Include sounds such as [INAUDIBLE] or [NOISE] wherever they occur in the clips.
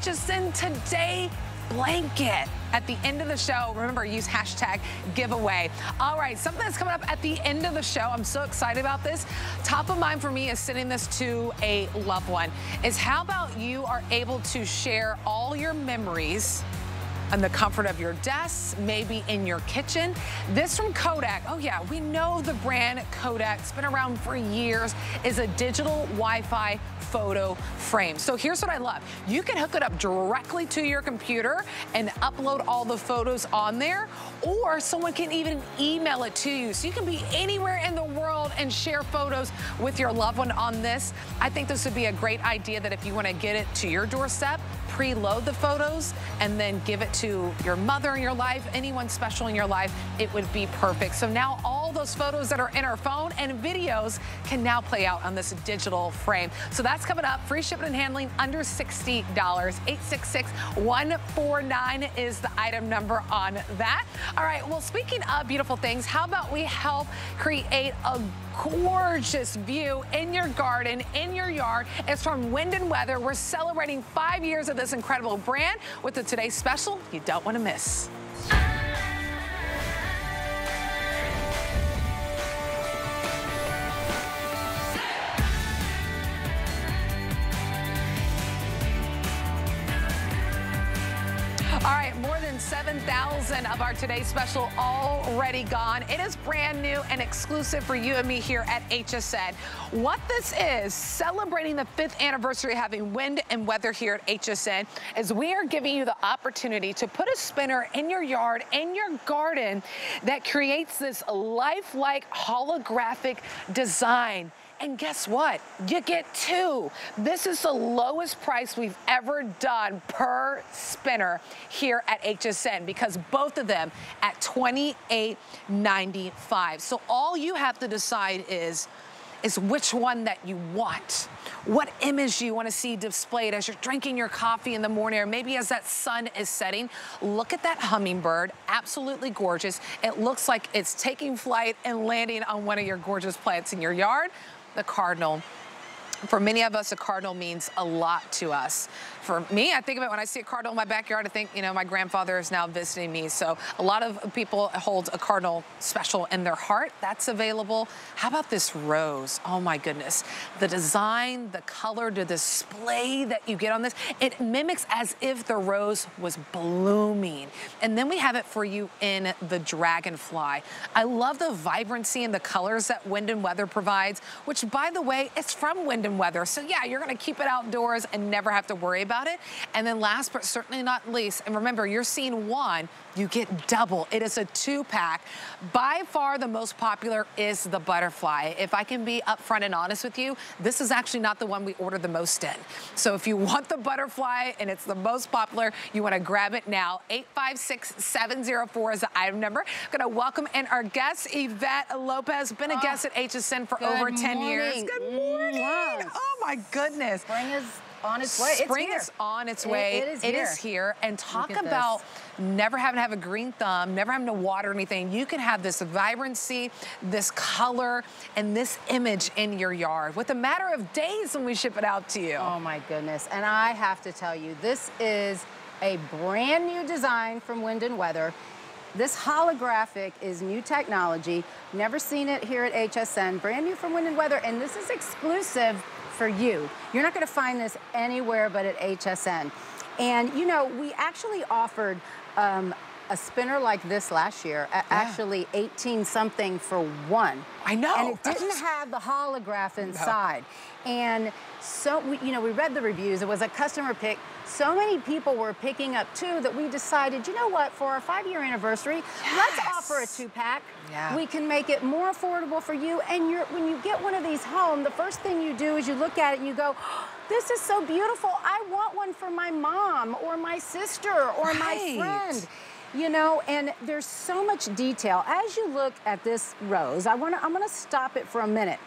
HSN Today blanket at the end of the show. Remember, use hashtag giveaway. All right, something that's coming up at the end of the show. I'm so excited about this. Top of mind for me is sending this to a loved one. Is how about you are able to share all your memories in the comfort of your desk, maybe in your kitchen. This from Kodak. Oh yeah, we know the brand Kodak. It's been around for years. Is a digital Wi-Fi photo frame. So here's what I love. You can hook it up directly to your computer and upload all the photos on there, or someone can even email it to you. So you can be anywhere in the world and share photos with your loved one on this. I think this would be a great idea that if you want to get it to your doorstep, preload the photos and then give it to your mother in your life, anyone special in your life, it would be perfect. So now all those photos that are in our phone and videos can now play out on this digital frame. So that's coming up. Free shipping and handling under $60. 866-149 is the item number on that. All right, well, speaking of beautiful things, how about we help create a gorgeous view in your garden, in your yard. It's from Wind and Weather. We're celebrating five years of this incredible brand with the Today Special you don't want to miss. All right, more than 7,000 of our Today Special already gone. It is brand new and exclusive for you and me here at HSN. What this is, celebrating the fifth anniversary of having wind and weather here at HSN, is we are giving you the opportunity to put a spinner in your yard, in your garden, that creates this lifelike holographic design. And guess what? You get two. This is the lowest price we've ever done per spinner here at HSN because both of them at $28.95. So all you have to decide is is which one that you want. What image you want to see displayed as you're drinking your coffee in the morning or maybe as that sun is setting. Look at that hummingbird, absolutely gorgeous. It looks like it's taking flight and landing on one of your gorgeous plants in your yard the cardinal. For many of us, a cardinal means a lot to us for me, I think of it when I see a cardinal in my backyard, I think, you know, my grandfather is now visiting me. So a lot of people hold a cardinal special in their heart. That's available. How about this rose? Oh my goodness. The design, the color, the display that you get on this, it mimics as if the rose was blooming. And then we have it for you in the dragonfly. I love the vibrancy and the colors that Wind and Weather provides, which by the way, it's from Wind and Weather. So yeah, you're gonna keep it outdoors and never have to worry about it. And then last but certainly not least, and remember, you're seeing one, you get double. It is a two pack. By far the most popular is the butterfly. If I can be upfront and honest with you, this is actually not the one we order the most in. So if you want the butterfly and it's the most popular, you wanna grab it now. 856-704 is the item number. Gonna welcome in our guest, Yvette Lopez, been a oh, guest at HSN for over 10 morning. years. Good morning. Mm, oh my goodness. Spring is on its way. Spring is on its way. it, it is, it here. is here. And talk about this. never having to have a green thumb, never having to water anything. You can have this vibrancy, this color, and this image in your yard with a matter of days when we ship it out to you. Oh my goodness. And I have to tell you, this is a brand new design from Wind and Weather. This holographic is new technology. Never seen it here at HSN. Brand new from Wind and Weather. And this is exclusive for you. You're not going to find this anywhere but at HSN. And, you know, we actually offered um, a spinner like this last year, yeah. actually 18 something for one. I know. And it didn't have the holograph inside. No. And so, we, you know, we read the reviews. It was a customer pick. So many people were picking up two that we decided, you know what, for our five year anniversary, yes. let's offer a two pack. Yeah. We can make it more affordable for you. And you're, when you get one of these home, the first thing you do is you look at it and you go, oh, this is so beautiful. I want one for my mom or my sister or right. my friend. You know, and there's so much detail. As you look at this rose, I wanna, I'm gonna stop it for a minute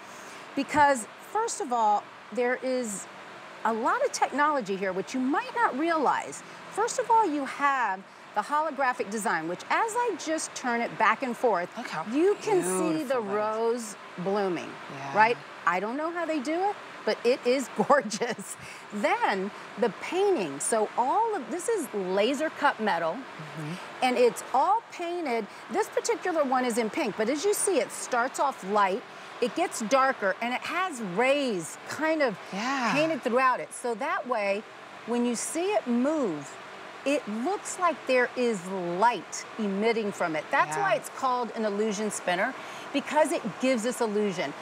because first of all, there is a lot of technology here, which you might not realize. First of all, you have the holographic design, which as I just turn it back and forth, you can see the rose blooming, yeah. right? I don't know how they do it. but it is [LAUGHS] gorgeous. Then the painting, so all of, this is laser cut metal, mm -hmm. and it's all painted. This particular one is in pink, but as you see, it starts off light, it gets darker, and it has rays kind of yeah. painted throughout it. So that way, when you see it move, it looks like there is light emitting from it. That's yeah. why it's called an illusion spinner, because it gives this illusion.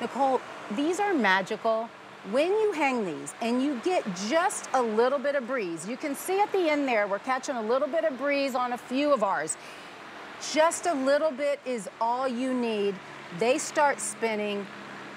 Nicole, these are magical. When you hang these and you get just a little bit of breeze, you can see at the end there, we're catching a little bit of breeze on a few of ours. Just a little bit is all you need. They start spinning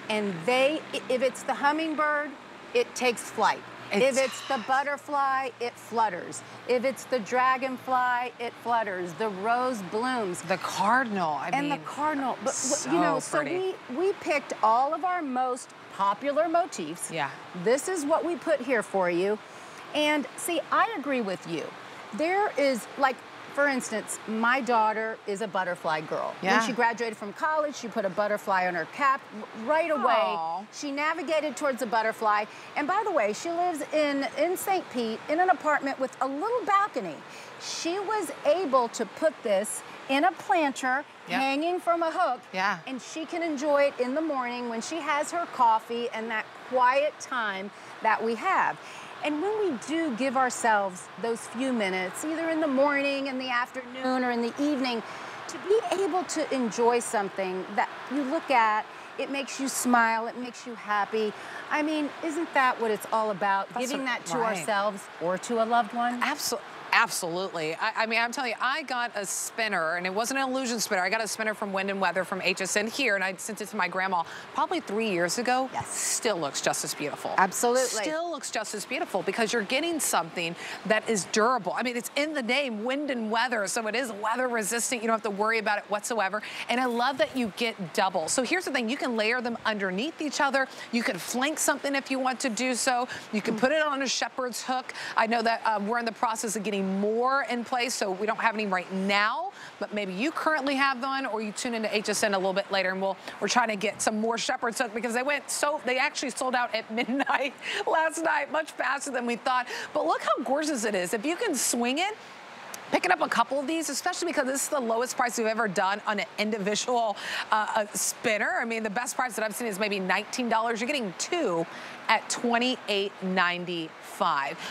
and they, if it's the hummingbird, it takes flight. It's, if it's the butterfly, it flutters. If it's the dragonfly, it flutters. The rose blooms. The cardinal, I and mean. And the cardinal. But, so you know, pretty. so we, we picked all of our most popular motifs. Yeah. This is what we put here for you. And see, I agree with you. There is, like, for instance, my daughter is a butterfly girl. Yeah. When she graduated from college, she put a butterfly on her cap right away. Aww. She navigated towards the butterfly. And by the way, she lives in, in St. Pete in an apartment with a little balcony. She was able to put this in a planter yep. hanging from a hook. Yeah. And she can enjoy it in the morning when she has her coffee and that quiet time that we have. And when we do give ourselves those few minutes, either in the morning, in the afternoon, or in the evening, to be able to enjoy something that you look at, it makes you smile, it makes you happy. I mean, isn't that what it's all about? That's Giving that to right. ourselves or to a loved one? Absolutely. Absolutely. I, I, mean, I'm telling you, I got a spinner, and it wasn't an illusion spinner. I got a spinner from Wind and Weather from HSN here, and I sent it to my grandma probably three years ago. Yes. Still looks just as beautiful. Absolutely. Still looks just as beautiful because you're getting something that is durable. I mean, it's in the name, Wind and Weather, so it is weather resistant. You don't have to worry about it whatsoever. And I love that you get double. So here's the thing. You can layer them underneath each other. You can flank something if you want to do so. You can mm. put it on a shepherd's hook. I know that um, we're in the process of getting more in place, so we don't have any right now, but maybe you currently have one or you tune into HSN a little bit later and we'll, we're trying to get some more shepherd's hook because they went so, they actually sold out at [LAUGHS] midnight last night, much faster than we thought. But look how gorgeous it is. If you can swing it, picking up a couple of these, especially because this is the lowest price we've ever done on an individual uh, spinner. I mean, the best price that I've seen is maybe $19. You're getting two at $28.95.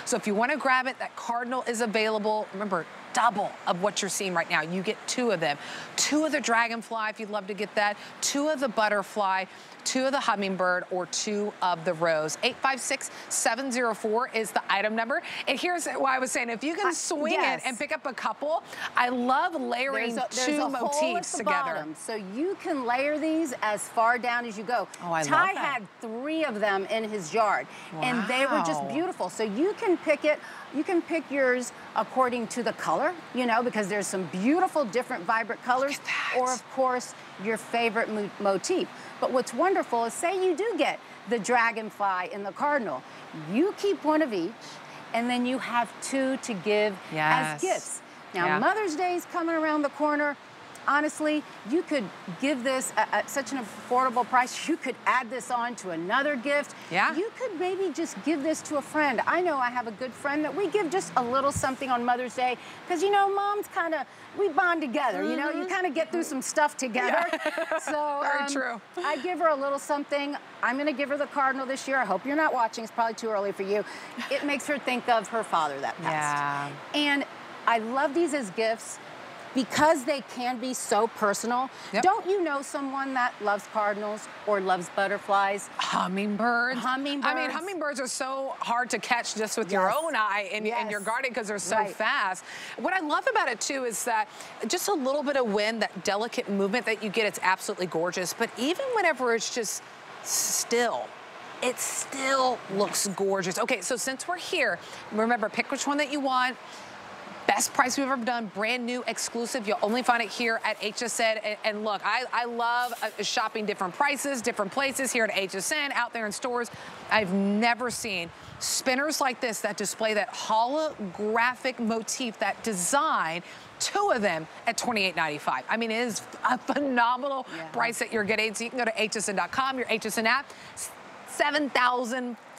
So if you want to grab it, that Cardinal is available. Remember, double of what you're seeing right now. You get two of them. Two of the Dragonfly, if you'd love to get that. Two of the Butterfly two of the hummingbird or two of the rose. 856-704 is the item number. And here's what I was saying. If you can swing yes. it and pick up a couple, I love layering there's a, there's two motifs together. Bottom, so you can layer these as far down as you go. Oh, I Ty love that. had three of them in his yard, wow. and they were just beautiful. So you can pick it you can pick yours according to the color, you know, because there's some beautiful different vibrant colors. Or, of course, your favorite mo motif. But what's wonderful is say you do get the dragonfly and the cardinal. You keep one of each, and then you have two to give yes. as gifts. Now, yeah. Mother's Day is coming around the corner honestly, you could give this at, such an affordable price. You could add this on to another gift. Yeah. You could maybe just give this to a friend. I know I have a good friend that we give just a little something on Mother's Day because, you know, moms kind of, we bond together. Mm -hmm. You know, you mm-hmm. kind of get through some stuff together. Yeah. [LAUGHS] so, [LAUGHS] Very um, true. I give her a little something. I'm going to give her the Cardinal this year. I hope you're not watching. It's probably too early for you. It makes her think of her father that passed. Yeah. And I love these as gifts because they can be so personal, yep. don't you know someone that loves cardinals or loves butterflies? Hummingbirds. Hummingbirds. I mean, hummingbirds are so hard to catch just with yes. your own eye in, yes. in your garden because they're so right. fast. What I love about it too is that just a little bit of wind, that delicate movement that you get, it's absolutely gorgeous. But even whenever it's just still, it still looks gorgeous. Okay, so since we're here, remember, pick which one that you want. Best price we've ever done, brand new, exclusive. You'll only find it here at HSN. And, and look, I, I love uh, shopping different prices, different places here at HSN, out there in stores. I've never seen spinners like this that display that holographic motif, that design, two of them at $28.95. I mean, it is a phenomenal yeah. price that you're getting. So you can go to hsn.com, your HSN app,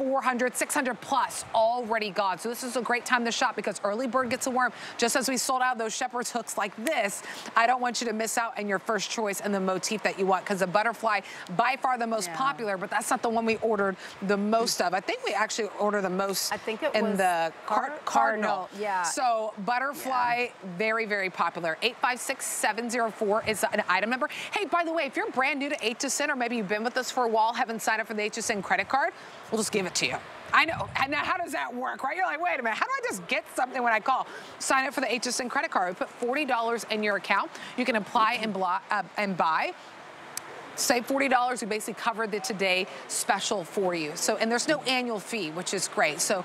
7,400, 600 plus already gone. So this is a great time to shop because early bird gets a worm. Just as we sold out those shepherd's hooks like this, I don't want you to miss out on your first choice and the motif that you want because the butterfly, by far the most yeah. popular, but that's not the one we ordered the most of. I think we actually ordered the most I think it in the car cardinal. cardinal. Yeah. So butterfly, yeah. very, very popular. 856-704 is an item number. Hey, by the way, if you're brand new to HSN or maybe you've been with us for a while, haven't signed up for the HSN credit card, we'll just give it to you. I know. And now, how does that work, right? You're like, wait a minute, how do I just get something when I call? Sign up for the HSN credit card. We put $40 in your account. You can apply and, uh, and buy. Save $40, we basically covered the today special for you. So, and there's no annual fee, which is great. So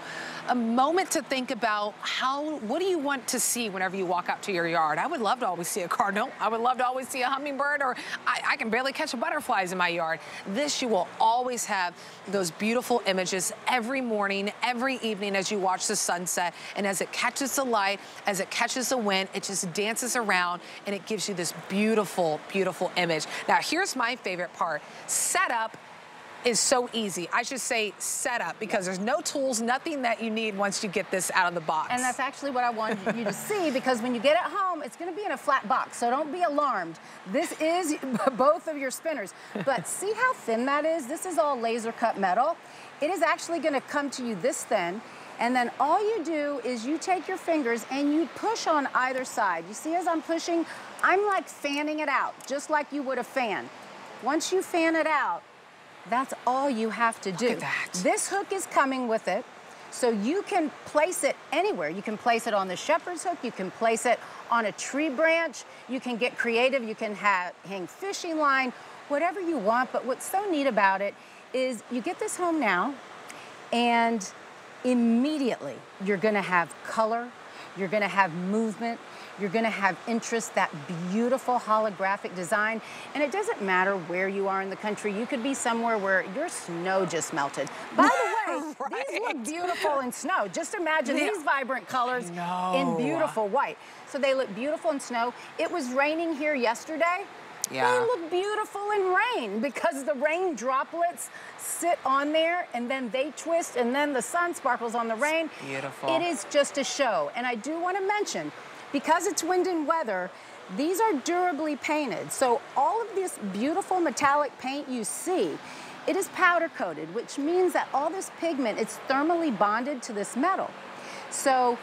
a moment to think about how, what do you want to see whenever you walk out to your yard? I would love to always see a cardinal. I would love to always see a hummingbird or I, I can barely catch butterflies in my yard. This, you will always have those beautiful images every morning, every evening as you watch the sunset. And as it catches the light, as it catches the wind, it just dances around and it gives you this beautiful, beautiful image. Now, here's my favorite part. Setup is so easy. I should say setup because there's no tools, nothing that you need once you get this out of the box. And that's actually what I wanted you to see because when you get it home, it's gonna be in a flat box, so don't be alarmed. This is [LAUGHS] both of your spinners. But see how thin that is? This is all laser cut metal. It is actually gonna come to you this thin. And then all you do is you take your fingers and you push on either side. You see as I'm pushing, I'm like fanning it out, just like you would a fan. Once you fan it out, that's all you have to do. This hook is coming with it. So you can place it anywhere. You can place it on the shepherd's hook. You can place it on a tree branch. You can get creative. You can have, hang fishing line, whatever you want. But what's so neat about it is you get this home now and immediately you're gonna have color, you're gonna have movement, you're gonna have interest, that beautiful holographic design. And it doesn't matter where you are in the country. You could be somewhere where your snow just melted. By the [LAUGHS] way, right. these look beautiful in snow. Just imagine yeah. these vibrant colors in beautiful white. So they look beautiful in snow. It was raining here yesterday. Yeah. They look beautiful in rain because the rain droplets sit on there and then they twist and then the sun sparkles on the rain. It's beautiful. It is just a show. And I do want to mention, because it's wind and weather, these are durably painted. So all of this beautiful metallic paint you see, it is powder coated, which means that all this pigment, it's thermally bonded to this metal. So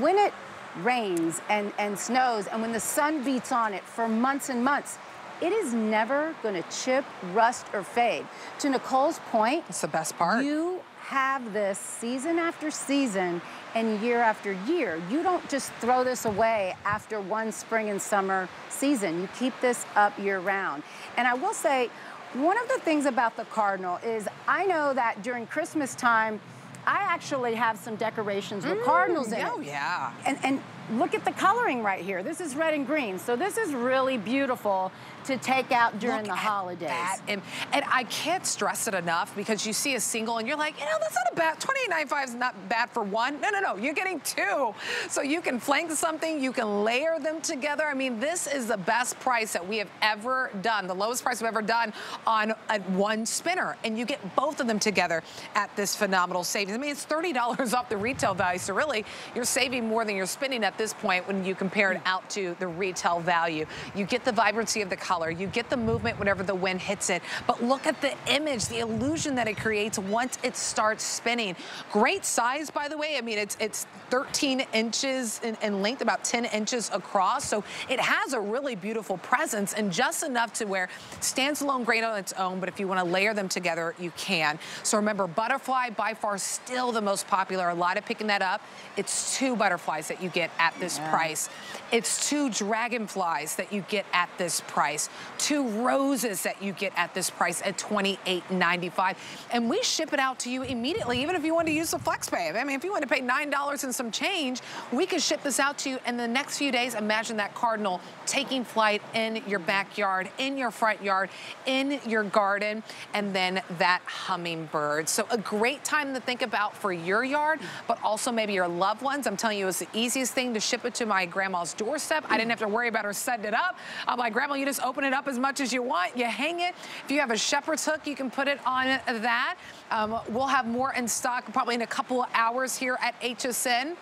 when it rains and, and snows and when the sun beats on it for months and months, it is never gonna chip, rust, or fade. To Nicole's point, it's the best part. You have this season after season and year after year. You don't just throw this away after one spring and summer season. You keep this up year round. And I will say, one of the things about the Cardinal is I know that during Christmas time, I actually have some decorations with mm, cardinals in oh, it. yeah. And, and look at the coloring right here. This is red and green. So this is really beautiful to take out during Look the holidays. And, and, I can't stress it enough because you see a single and you're like, you know, that's not a bad, 28.95 is not bad for one. No, no, no, you're getting two. So you can flank something, you can layer them together. I mean, this is the best price that we have ever done, the lowest price we've ever done on a, one spinner. And you get both of them together at this phenomenal savings. I mean, it's $30 off the retail value. So really, you're saving more than you're spending at this point when you compare it out to the retail value. You get the vibrancy of the color. You get the movement whenever the wind hits it. But look at the image, the illusion that it creates once it starts spinning. Great size, by the way. I mean, it's it's 13 inches in, in length, about 10 inches across. So it has a really beautiful presence and just enough to where stands alone great on its own, but if you want to layer them together, you can. So remember, butterfly by far still the most popular. A lot of picking that up. It's two butterflies that you get at this yeah. price. It's two dragonflies that you get at this price. Two roses that you get at this price at $28.95. And we ship it out to you immediately, even if you want to use the FlexPay. I mean, if you want to pay $9 and some change, we can ship this out to you in the next few days. Imagine that cardinal taking flight in your backyard, in your front yard, in your garden, and then that hummingbird. So a great time to think about for your yard, but also maybe your loved ones. I'm telling you, it's the easiest thing to ship it to my grandma's doorstep. I didn't have to worry about her setting it up. I'm like, Grandma, you just open it up as much as you want. You hang it. If you have a shepherd's hook, you can put it on that. Um, we'll have more in stock probably in a couple of hours here at HSN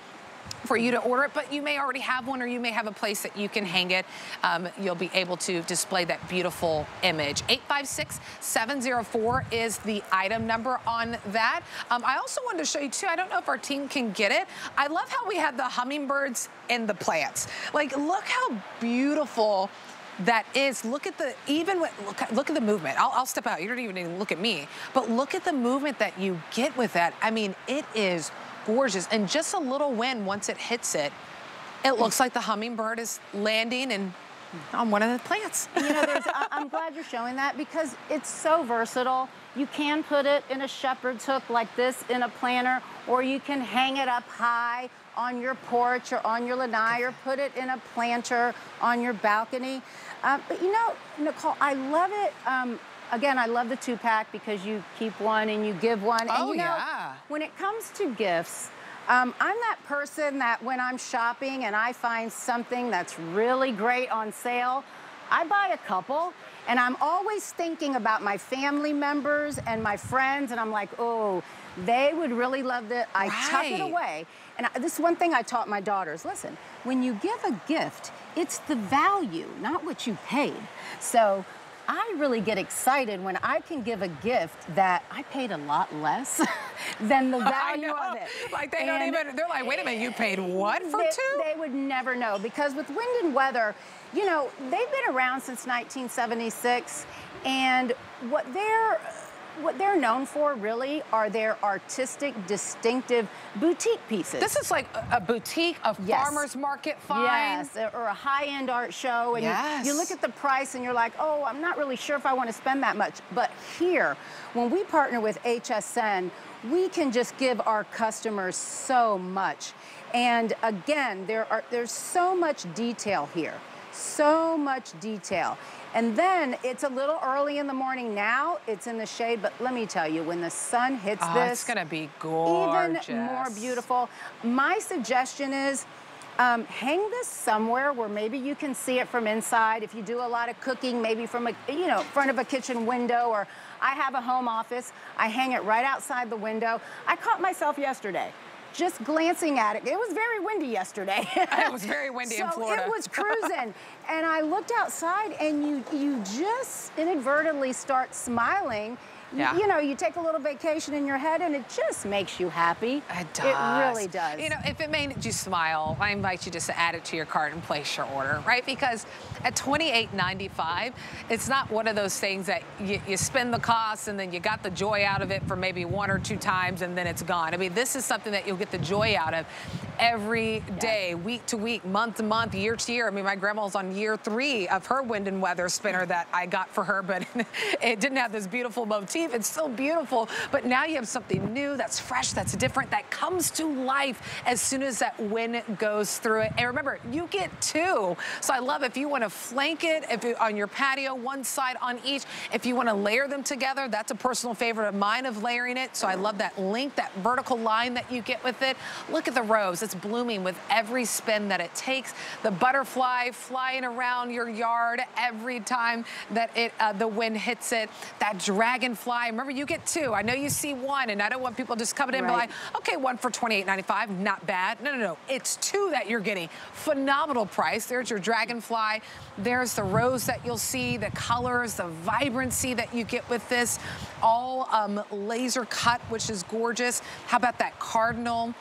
for you to order it, but you may already have one or you may have a place that you can hang it. Um, you'll be able to display that beautiful image. 856-704 is the item number on that. Um, I also wanted to show you too, I don't know if our team can get it. I love how we have the hummingbirds in the plants. Like, look how beautiful that is, look at the, even with, look, look at the movement. I'll, I'll step out, you don't even need to look at me, but look at the movement that you get with that. I mean, it is gorgeous. And just a little wind once it hits it, it looks like the hummingbird is landing and on one of the plants. You know, I'm glad you're showing that because it's so versatile. You can put it in a shepherd's hook like this in a planter, or you can hang it up high on your porch or on your lanai, or put it in a planter on your balcony. Uh, but you know, Nicole, I love it. Um, again, I love the two pack because you keep one and you give one. Oh, and you know, yeah. when it comes to gifts, um, I'm that person that when I'm shopping and I find something that's really great on sale, I buy a couple and I'm always thinking about my family members and my friends and I'm like, oh, they would really love this. I right. tuck it away. And I, this is one thing I taught my daughters. Listen, when you give a gift, it's the value, not what you paid. So I really get excited when I can give a gift that I paid a lot less [LAUGHS] than the [LAUGHS] value of it. Like they and don't even, they're like, wait a minute, you paid what for they, two? They would never know because with wind and weather, you know, they've been around since 1976 and what they're what they're known for really are their artistic, distinctive boutique pieces. This is like a, boutique, a yes. farmer's market find. Yes, or a high-end art show. And yes. you, you look at the price and you're like, oh, I'm not really sure if I want to spend that much. But here, when we partner with HSN, we can just give our customers so much. And again, there are there's so much detail here, so much detail. And then it's a little early in the morning now. It's in the shade, but let me tell you, when the sun hits oh, this, it's gonna be gorgeous. Even more beautiful. My suggestion is um, hang this somewhere where maybe you can see it from inside. If you do a lot of cooking, maybe from a, you know, front of a kitchen window or I have a home office, I hang it right outside the window. I caught myself yesterday just glancing at it, it was very windy yesterday. [LAUGHS] it was very windy so in Florida. it was [LAUGHS] cruising. and I looked outside and you, you just inadvertently start smiling yeah. you know, you take a little vacation in your head and it just makes you happy. It does. It really does. You know, if it made you smile, I invite you just to add it to your cart and place your order, right? Because at $28.95, it's not one of those things that you, you spend the cost and then you got the joy out of it for maybe one or two times and then it's gone. I mean, this is something that you'll get the joy out of every day, week to week, month to month, year to year. I mean, my grandma's on year three of her wind and weather spinner that I got for her, but [LAUGHS] it didn't have this beautiful motif it's so beautiful, but now you have something new that's fresh, that's different, that comes to life as soon as that wind goes through it. And remember, you get two. So I love if you want to flank it if on your patio, one side on each. If you want to layer them together, that's a personal favorite of mine of layering it. So I love that link, that vertical line that you get with it. Look at the rose. It's blooming with every spin that it takes. The butterfly flying around your yard every time that it uh, the wind hits it. That dragonfly fly. Remember, you get two. I know you see one, and I don't want people just coming in right. and be like, okay, one for $28.95, not bad. No, no, no. It's two that you're getting. Phenomenal price. There's your dragonfly. There's the rose that you'll see, the colors, the vibrancy that you get with this. All um, laser cut, which is gorgeous. How about that cardinal?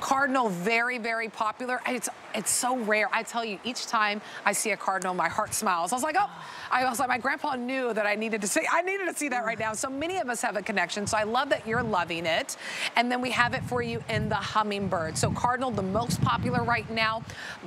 Cardinal, very, very popular. It's it's so rare. I tell you, each time I see a cardinal, my heart smiles. I was like, oh, I was like, my grandpa knew that I needed to see, I needed to see that right now. So many of us have a connection. So I love that you're loving it. And then we have it for you in the hummingbird. So cardinal, the most popular right now.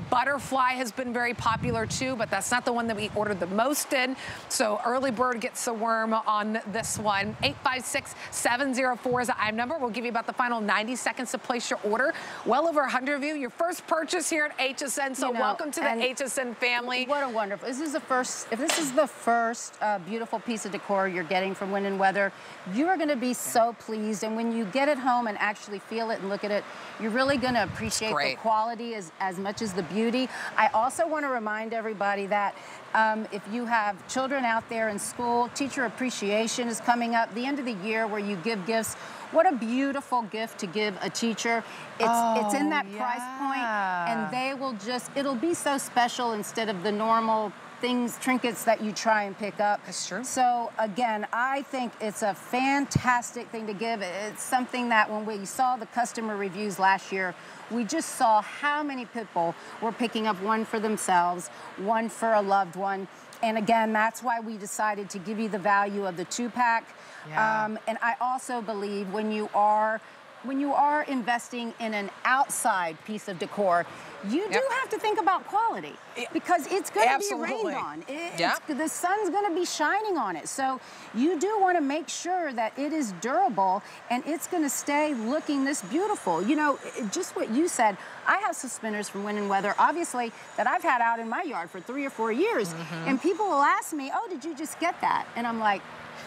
Butterfly has been very popular too, but that's not the one that we ordered the most in. So early bird gets the worm on this one. 856-704 is the item number. We'll give you about the final 90 seconds to place your order. Well over 100 of you, your first purchase here at HSN, so you know, welcome to the HSN family. What a wonderful, this is the first, if this is the first uh, beautiful piece of decor you're getting from Wind and Weather, you are gonna be yeah. so pleased. And when you get it home and actually feel it and look at it, you're really gonna appreciate the quality as, as much as the beauty. I also wanna remind everybody that um, if you have children out there in school, teacher appreciation is coming up. The end of the year where you give gifts. What a beautiful gift to give a teacher. It's, oh, it's in that yeah. price point and they will just, it'll be so special instead of the normal things, trinkets that you try and pick up. That's true. So again, I think it's a fantastic thing to give. It's something that when we saw the customer reviews last year, we just saw how many people were picking up one for themselves, one for a loved one. And again, that's why we decided to give you the value of the two pack. Yeah. Um, and I also believe when you are when you are investing in an outside piece of decor, you yep. do have to think about quality because it's going to be rained on. It, yep. The sun's going to be shining on it. So you do want to make sure that it is durable and it's going to stay looking this beautiful. You know, just what you said, I have suspenders from wind and weather, obviously, that I've had out in my yard for three or four years. Mm -hmm. And people will ask me, oh, did you just get that? And I'm like,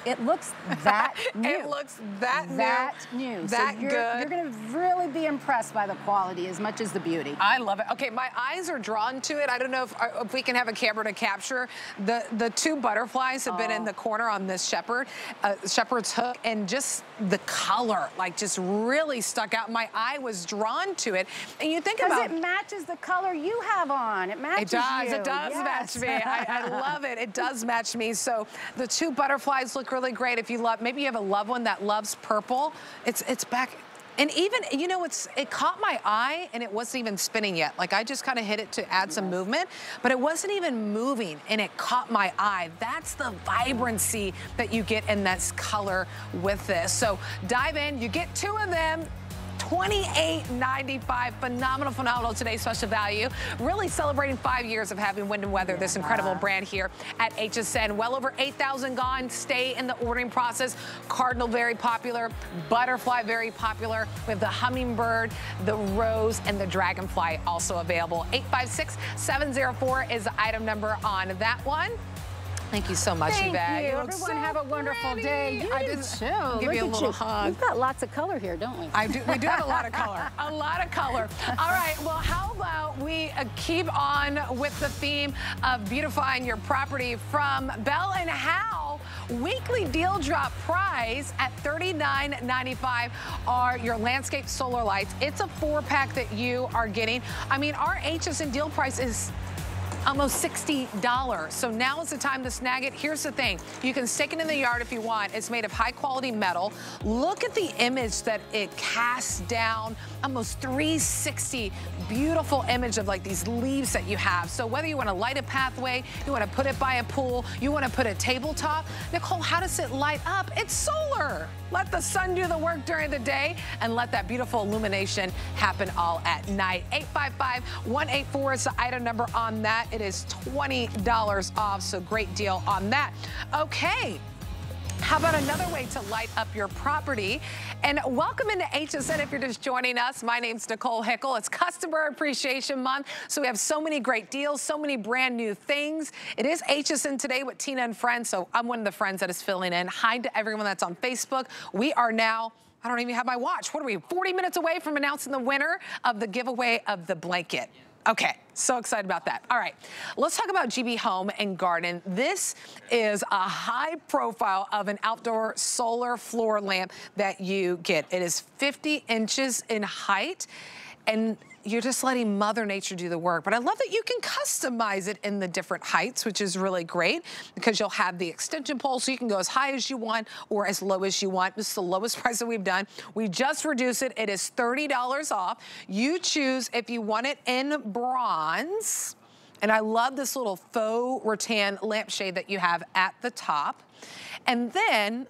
it looks that [LAUGHS] new. it looks that. That new. That so you're, good. You're going to really be impressed by the quality as much as the beauty. I love it. Okay, my eyes are drawn to it. I don't know if, uh, if we can have a camera to capture. The the two butterflies have oh. been in oh. the corner on this shepherd, uh, shepherd's hook, and just the color, like just really stuck out. My eye was drawn to it. And you think about- Because it matches the color you have on. It matches It does, you. it does yes. match me. I, I love it. It does match me. So the two butterflies look really great. If you love, maybe you have a loved one that loves purple. It's it's back. And even, you know, it's it caught my eye and it wasn't even spinning yet. Like I just kind of hit it to add some movement, but it wasn't even moving and it caught my eye. That's the vibrancy that you get in this color with this. So dive in, you get two of them. $28.95. Phenomenal, phenomenal today's special value. Really celebrating five years of having Wind and Weather, this incredible brand here at HSN. Well over 8,000 gone. Stay in the ordering process. Cardinal, very popular. Butterfly, very popular. We have the Hummingbird, the Rose, and the Dragonfly also available. 856-704 is the item number on that one. Thank you so much, Thank Yvette. you. you Everyone so have a wonderful pretty. day. You I did too. Give Look you a little you. hug. We've got lots of color here, don't we? I do. We do have a lot of color. [LAUGHS] A lot of color. All right. Well, how about we uh, keep on with the theme of beautifying your property from Bell and Howell weekly deal drop prize at $39.95 are your landscape solar lights. It's a four pack that you are getting. I mean, our HSN deal price is almost $60. So now is the time to snag it. Here's the thing. You can stick it in the yard if you want. It's made of high quality metal. Look at the image that it casts down. Almost 360 beautiful image of like these leaves that you have. So whether you want to light a pathway, you want to put it by a pool, you want to put a tabletop. Nicole, how does it light up? It's solar. Let the sun do the work during the day and let that beautiful illumination happen all at night. 855-184 is the item number on that. It is $20 off, so great deal on that. Okay. How about another way to light up your property? And welcome into HSN if you're just joining us. My name's Nicole Hickl. It's Customer Appreciation Month, so we have so many great deals, so many brand new things. It is HSN today with Tina and friends, so I'm one of the friends that is filling in. Hi to everyone that's on Facebook. We are now I don't even have my watch. What are we, 40 minutes away from announcing the winner of the giveaway of the blanket? Okay, so excited about that. All right, let's talk about GB Home and Garden. This is a high profile of an outdoor solar floor lamp that you get. It is 50 inches in height and you're just letting Mother Nature do the work. But I love that you can customize it in the different heights, which is really great because you'll have the extension pole so you can go as high as you want or as low as you want. This is the lowest [LAUGHS] price that we've done. We just reduced it. It is $30 off. You choose if you want it in bronze. And I love this little faux rattan lampshade that you have at the top. And then,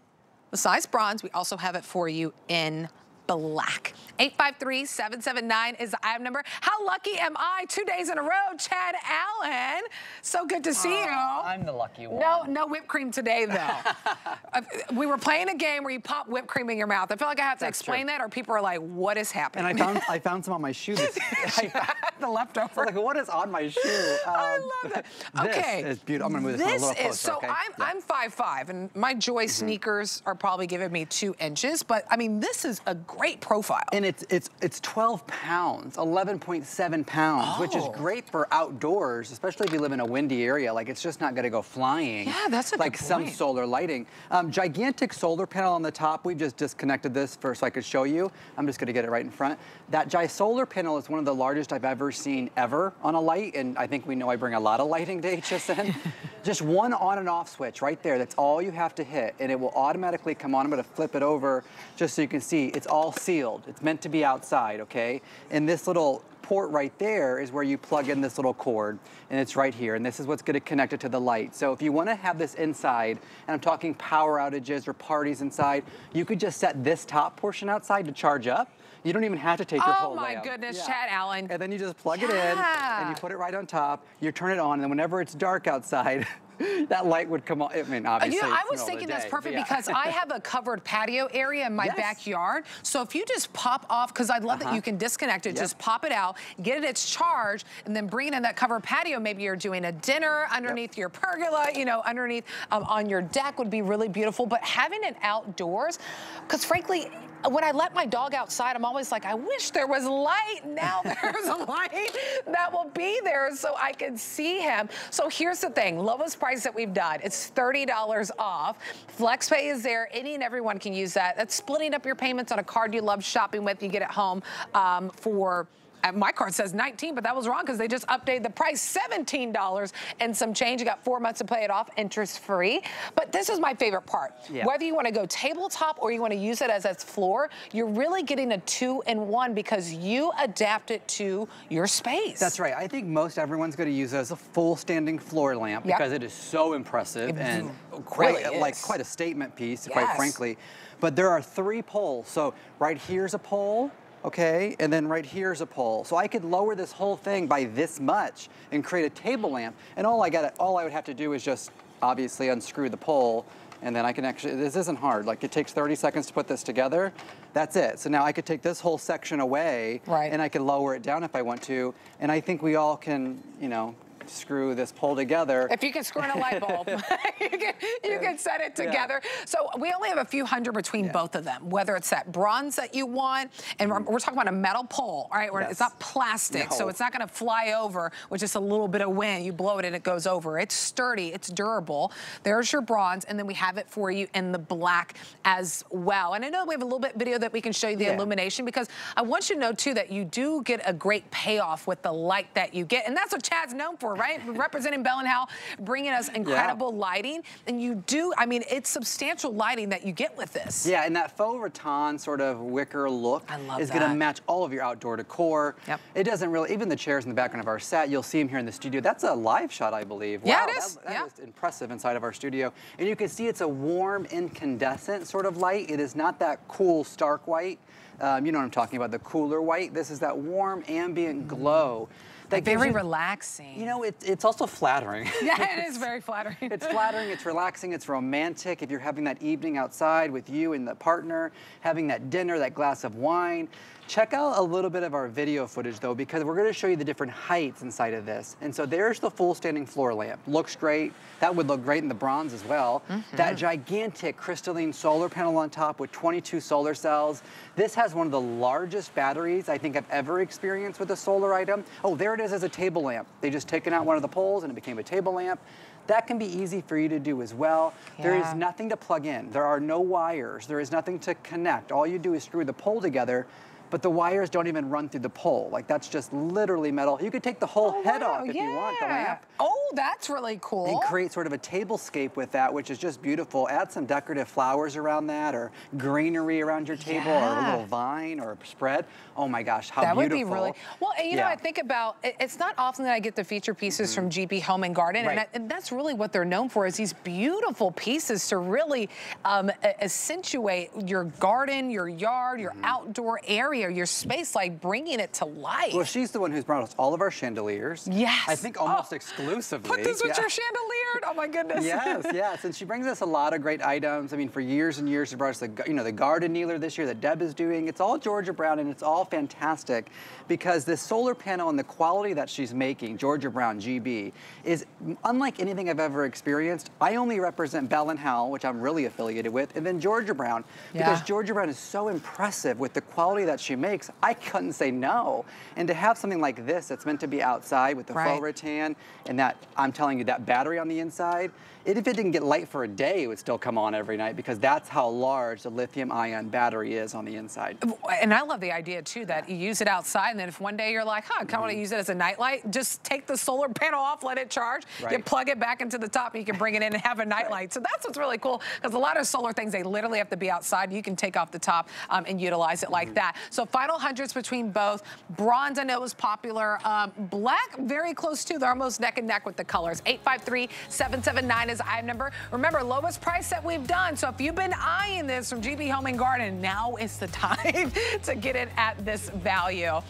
besides bronze, we also have it for you in black. 853-779 is the item number. How lucky am I? Two days in a row, Chad Allen. So good to see uh, you. I'm the lucky one. No, no whipped cream today, though. [LAUGHS] We were playing a game where you pop whipped cream in your mouth. I feel like I have to That's explain true. that or people are like, what is happening? And I found [LAUGHS] I found some on my shoe. [LAUGHS] the leftover. like, what is on my shoe? [LAUGHS] Um, I love that. Okay. This is beautiful. I'm going to move this, this a little closer, is, So okay? I'm, yeah. I'm 5'5", and my Joy mm -hmm. sneakers are probably giving me two inches, but I mean, this is a great profile. And it's, it's, it's 12 pounds, 11.7 pounds, oh. which is oh. great for outdoors, especially if you live in a windy area. Like, it's just not going to go flying. Yeah, that's a Like some solar lighting. Um, gigantic solar panel on the top. We just disconnected this for so I could show you. I'm just going to get it right in front. That solar panel is one of the largest I've ever seen ever on a light, and I think we know I bring a lot of lighting to [LAUGHS] HSN. [LAUGHS] just one on and off switch right there. That's all you have to hit, and it will automatically come on. I'm going to flip it over just so you can see. It's all sealed. It's meant to be outside, okay? And this little port right there is where you plug in this little cord and it's right here and this is what's going to connect it to the light. So if you want to have this inside and I'm talking power outages or parties inside, you could just set this top portion outside to charge up you don't even have to take your oh whole Oh my goodness, yeah. Chad Allen. And then you just plug yeah. it in and you put it right on top. You turn it on and then whenever it's dark outside, [LAUGHS] [LAUGHS] that light would come on. I mean, obviously, you know, I was thinking that's perfect yeah. because I have a covered patio area in my yes. backyard. So if you just pop off, because I love uh -huh. that you uh-huh. can disconnect it, yep. just pop it out, get it its charge, and then bring it in that covered patio. Maybe you're doing a dinner underneath yep. your pergola, you know, underneath um, on your deck would be really beautiful. But having it outdoors, because frankly, when I let my dog outside, I'm always like, I wish there was light. Now [LAUGHS] there's a light that will be there so I can see him. So here's the thing, lowest price that we've done. It's $30 off. FlexPay is there. Any and everyone can use that. That's splitting up your payments on a card you love shopping with. You get it home um, for Uh, my card says 19, but that was wrong because they just updated the price, $17 and some change. You got four months to pay it off, interest free. But this is my favorite part. Yeah. Whether you want to go tabletop or you want to use it as a floor, you're really getting a two in one because you adapt it to your space. That's right. I think most everyone's going to use it as a full standing floor lamp yep. because it is so impressive it and quite uh, really like quite a statement piece, yes. quite frankly. But there are three poles. So right here's a pole, okay? And then right here's a pole. So I could lower this whole thing by this much and create a table lamp. And all I got, all I would have to do is just obviously unscrew the pole and then I can actually, this isn't hard. Like it takes 30 seconds to put this together. That's it. So now I could take this whole section away right. and I could lower it down if I want to. And I think we all can, you know, screw this pole together. If you can screw in a light bulb, [LAUGHS] [LAUGHS] you, can, you can set it together. Yeah. So we only have a few hundred between yeah. both of them, whether it's that bronze that you want, and we're, mm-hmm. we're talking about a metal pole, all right? Yes. It's not plastic, no. so it's not gonna fly over with just a little bit of wind. You blow it and it goes over. It's sturdy, it's durable. There's your bronze, and then we have it for you in the black as well. And I know we have a little bit video that we can show you the yeah. illumination because I want you to know too that you do get a great payoff with the light that you get. And that's what Chad's known for, right? Representing Bell and Howell, bringing us incredible yeah. lighting. And you do, I mean, it's substantial lighting that you get with this. Yeah, and that faux rattan sort of wicker look is going to match all of your outdoor decor. Yep. It doesn't really, even the chairs in the background of our set, you'll see them here in the studio. That's a live shot, I believe. Yeah, wow, it is. That, that yeah. is impressive inside of our studio. And you can see it's a warm, incandescent sort of light. It is not that cool, stark white. Um, you know what I'm talking about, the cooler white. This is that warm, ambient glow that very you, relaxing. You know, it, it's also flattering. [LAUGHS] Yeah, it [LAUGHS] is very flattering. it's flattering, it's relaxing, it's romantic. If you're having that evening outside with you and the partner, having that dinner, that glass of wine, Check out a little bit of our video footage though, because we're gonna show you the different heights inside of this. And so there's the full standing floor lamp. Looks great. That would look great in the bronze as well. Mm -hmm. That gigantic crystalline solar panel on top with 22 solar cells. This has one of the largest batteries I think I've ever experienced with a solar item. Oh, there it is as a table lamp. They just taken out one of the poles and it became a table lamp. That can be easy for you to do as well. Yeah. There is nothing to plug in. There are no wires. There is nothing to connect. All you do is screw the pole together but the wires don't even run through the pole. Like that's just literally metal. You could take the whole Oh, head wow, off if yeah. you want, the lamp. Oh, that's really cool. And create sort of a tablescape with that, which is just beautiful. Add some decorative flowers around that or greenery around your table or a little vine or a spread. Oh my gosh, how beautiful. that would be really well. And you know, I think about it's not often that I get the feature pieces from GB Home and Garden, and, I, and that's really what they're known for is these beautiful pieces to really um, accentuate your garden, your yard, your outdoor area, your space, like bringing it to life. Well, she's the one who's brought us all of our chandeliers. Yes. I think almost Oh, exclusively. Put this with Yeah. your chandelier. Oh my goodness. yes, [LAUGHS] yes, and she brings us a lot of great items. I mean, for years and years, she brought us the, you know, the garden kneeler this year that Deb is doing. It's all Georgia Brown, and it's all fantastic because this solar panel and the quality that she's making, Georgia Brown GB, is unlike anything I've ever experienced. I only represent Bell and Howell, which I'm really affiliated with, and then Georgia Brown because Yeah. Georgia Brown is so impressive with the quality that she makes. I couldn't say no, and to have something like this that's meant to be outside with the Right. faux rattan and that I'm telling you that battery on the inside, if it didn't get light for a day, it would still come on every night because that's how large the lithium ion battery is on the inside. And I love the idea too that you use it outside, and then if one day you're like, huh, I kind of want to use it as a nightlight, just take the solar panel off, let it charge, you plug it back into the top, and you can bring it in and have a nightlight. So that's what's really cool because a lot of solar things they literally have to be outside. You can take off the top um, and utilize it like that. So final hundreds between both. Bronze I know is popular. Um, black very close too. They're almost neck and neck with the colors. 853-779 is item number. Remember lowest price that we've done. So if you've been eyeing this from GB Home and Garden, now is the [LAUGHS] time to get it at this value.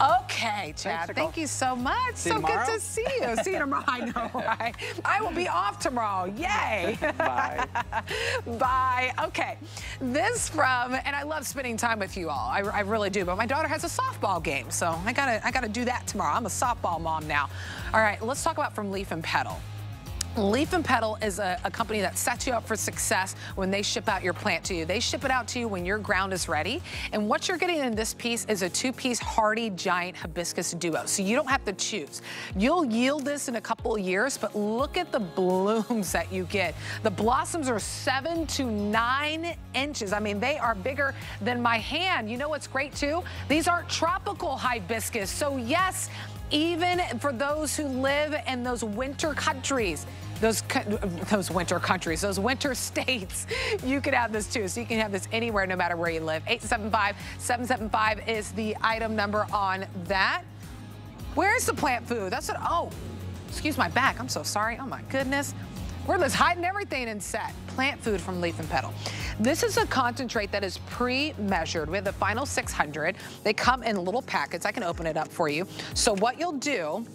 Okay, Chad. Nicole. thank you so much. See so good to see you. See you tomorrow. I know, [LAUGHS] right? I will be off tomorrow. Yay. [LAUGHS] Bye. Bye. Okay. This from, and I love spending time with you all. I, I really do. But my daughter has a softball game, so I gotta, I gotta do that tomorrow. I'm a softball mom now. All right. Let's talk about from Leaf and Petal. Leaf and Petal is a, a company that sets you up for success when they ship out your plant to you. They ship it out to you when your ground is ready. And what you're getting in this piece is a two-piece hardy giant hibiscus duo. So you don't have to choose. You'll yield this in a couple years, but look at the blooms that you get. The blossoms are seven to nine inches. I mean, they are bigger than my hand. You know what's great too? These aren't tropical hibiscus. So yes, even for those who live in those winter countries, those uh, those winter countries, those winter [LAUGHS] states, you can have this too. So you can have this anywhere, no matter where you live. 875-775 is the item number on that. Where's the plant food? That's what, oh, excuse my back. I'm so sorry. Oh my goodness. We're just hiding everything in set. Plant food from Leaf and Petal. This is a concentrate that is pre-measured. We have the final 600. They come in little packets. I can open it up for you. So what you'll do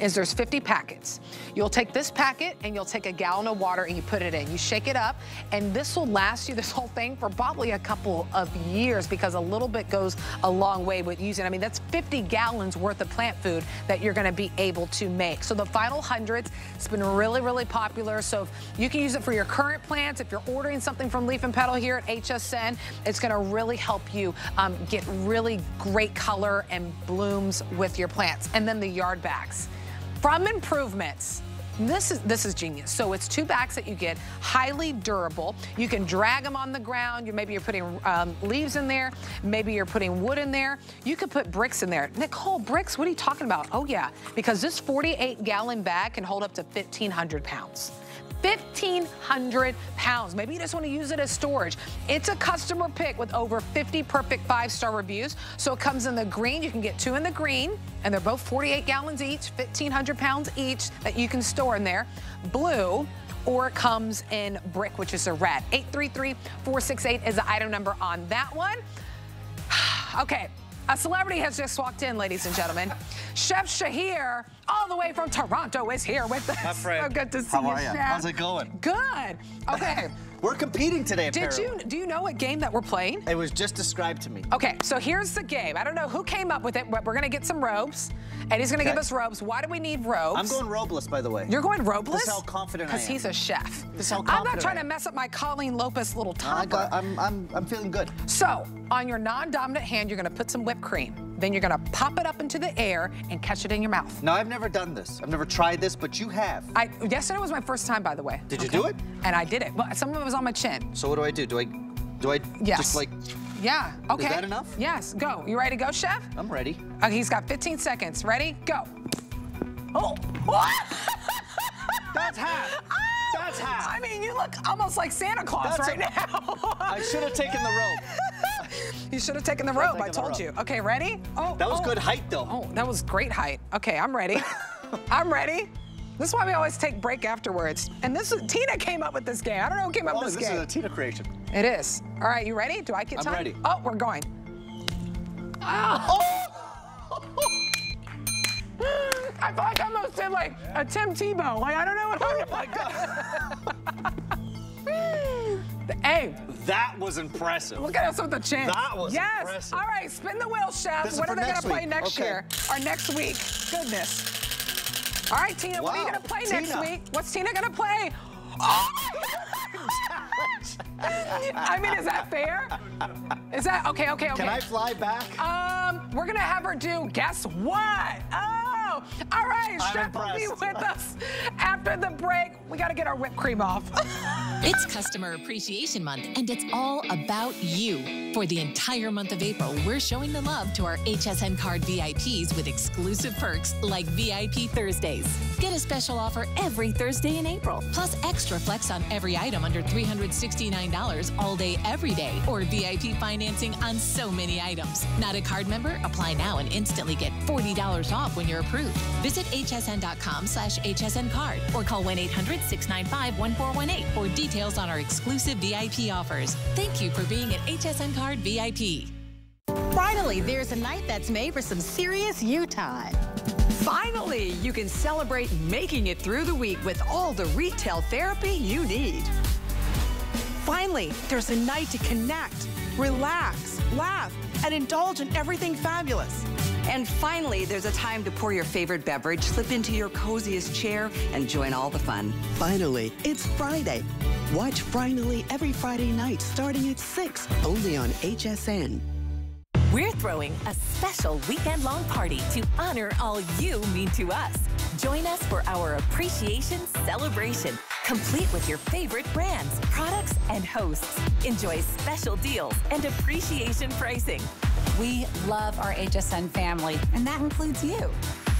is there's 50 packets. You'll take this packet and you'll take a gallon of water and you put it in. You shake it up and this will last you [LAUGHS] this whole thing for probably a couple of years because a little bit goes a long way with using. I mean, that's 50 gallons worth of plant food that you're gonna be able to make. So the final hundreds, it's been really, really popular. So if you can use it for your current plants. If you're ordering something from Leaf and Petal here at HSN, it's gonna really help you um, get really great color and blooms with your plants. And then the yard bags. From Improvements. This is this is genius. So it's two bags that you get, highly durable. You can drag them on the ground. You maybe you're putting um, leaves in there. Maybe you're putting wood in there. You could put bricks in there. Nicole, bricks? What are you talking about? Oh yeah, because this 48 gallon bag can hold up to 1,500 pounds. 1,500 pounds. Maybe you just want to use it as storage. It's a customer pick with over 50 perfect five-star reviews. So it comes in the green. You can get two in the green, and they're both 48 gallons each, 1,500 pounds each that you can store in there. Blue, or it comes in brick, which is a red. 833-468 is the item number on that one. [SIGHS] Okay, a celebrity has just walked in, ladies and gentlemen. Chef Shahir, all the way from Toronto, is here with us. My friend. So good to see How you, are ya? Chef. How's it going? Good. Okay. [LAUGHS] We're competing today, Did you do you know what game that we're playing? It was just described to me. Okay, so here's the game. I don't know who came up with it, but we're gonna get some robes. Eddie's gonna Okay. give us robes. Why do we need robes? I'm going robeless, by the way. You're going robeless? This is how confident I Because he's a chef. This is how confident I'm not trying to mess up my Colleen Lopez little topper. I got, I'm, I'm, I'm feeling good. So, on your non-dominant hand, you're gonna put some whipped cream. Then you're gonna pop it up into the air and catch it in your mouth. Now, I've never done this. I've never tried this, but you have. I, yesterday was my first time, by the way. Did you do it? And I did it. Well, some of it was on my chin. So what do I do? Do I, do I Yes. just like Yeah, okay. Is that enough? Yes, go. You ready to go, chef? I'm ready. Okay, he's got 15 seconds. Ready? Go. Oh, what? [LAUGHS] That's half. That's half. I mean, you look almost like Santa Claus That's right now. [LAUGHS] I should have taken the rope. [LAUGHS] you should have taken the rope. I told rope. you. Okay, ready? Oh, That was oh. good height, though. Oh, that was great height. Okay, I'm ready. I'm ready. This is why we always take break afterwards. And this is Tina came up with this game. I don't know who came up Oh, with this this is game. a Tina creation. It is. All right, you ready? Do I get time? I'm ready. Oh, we're going. Ah. [LAUGHS] I feel like I almost did like a Tim Tebow. Like I don't know what I'm doing. [LAUGHS] hey, That was impressive. look at us with the chin. That was yes. impressive. All right, spin the wheel, chef. This what are they gonna play next Okay. year or next week? Goodness. All right, Tina, what are you gonna play next week? What's Tina gonna play? Oh! [LAUGHS] I mean, is that fair? Is that okay? Okay, okay. Can I fly back? Um, we're gonna have her do guess what? Oh, all right. I'm Chef will be with us after the break. We gotta get our whipped cream off. [LAUGHS] It's Customer Appreciation Month, and it's all about you. For the entire month of April, we're showing the love to our HSN card VIPs with exclusive perks like VIP Thursdays. Get a special offer every Thursday in April, plus extra flex on every item under $369 all day, every day, or VIP financing on so many items. Not a card member? Apply now and instantly get $40 off when you're approved. Visit hsn.com slash hsn card or call 1-800-695-1418 for details on our exclusive VIP offers. Thank you for being at HSN Card VIP. Finally, there's a night that's made for some serious you time. Finally, you can celebrate making it through the week with all the retail therapy you need. Finally, there's a night to connect, relax, laugh, and indulge in everything fabulous. And finally, there's a time to pour your favorite beverage, slip into your coziest chair, and join all the fun. Finally, it's Friday. Watch Finally every Friday night starting at 6, only on HSN. We're throwing a special weekend long party to honor all you mean to us. Join us for our appreciation celebration, complete with your favorite brands, products, and hosts. Enjoy special deals and appreciation pricing. We love our HSN family, and that includes you.